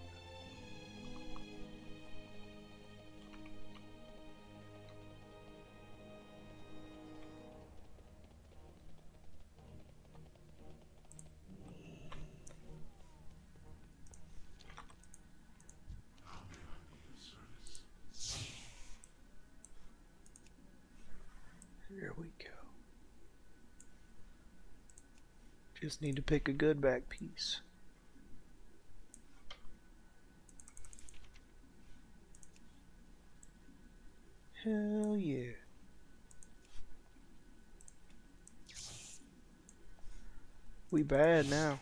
Just need to pick a good back piece. Hell yeah. We bad now.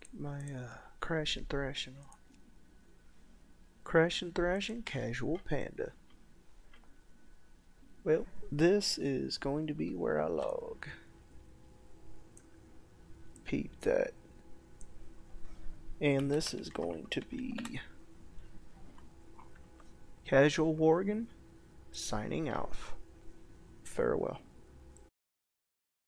Get my uh, thrashing on. Thrashing casual panda. Well, this is going to be where I log. Peep that. And this is going to be Casual Worgen signing off. Farewell.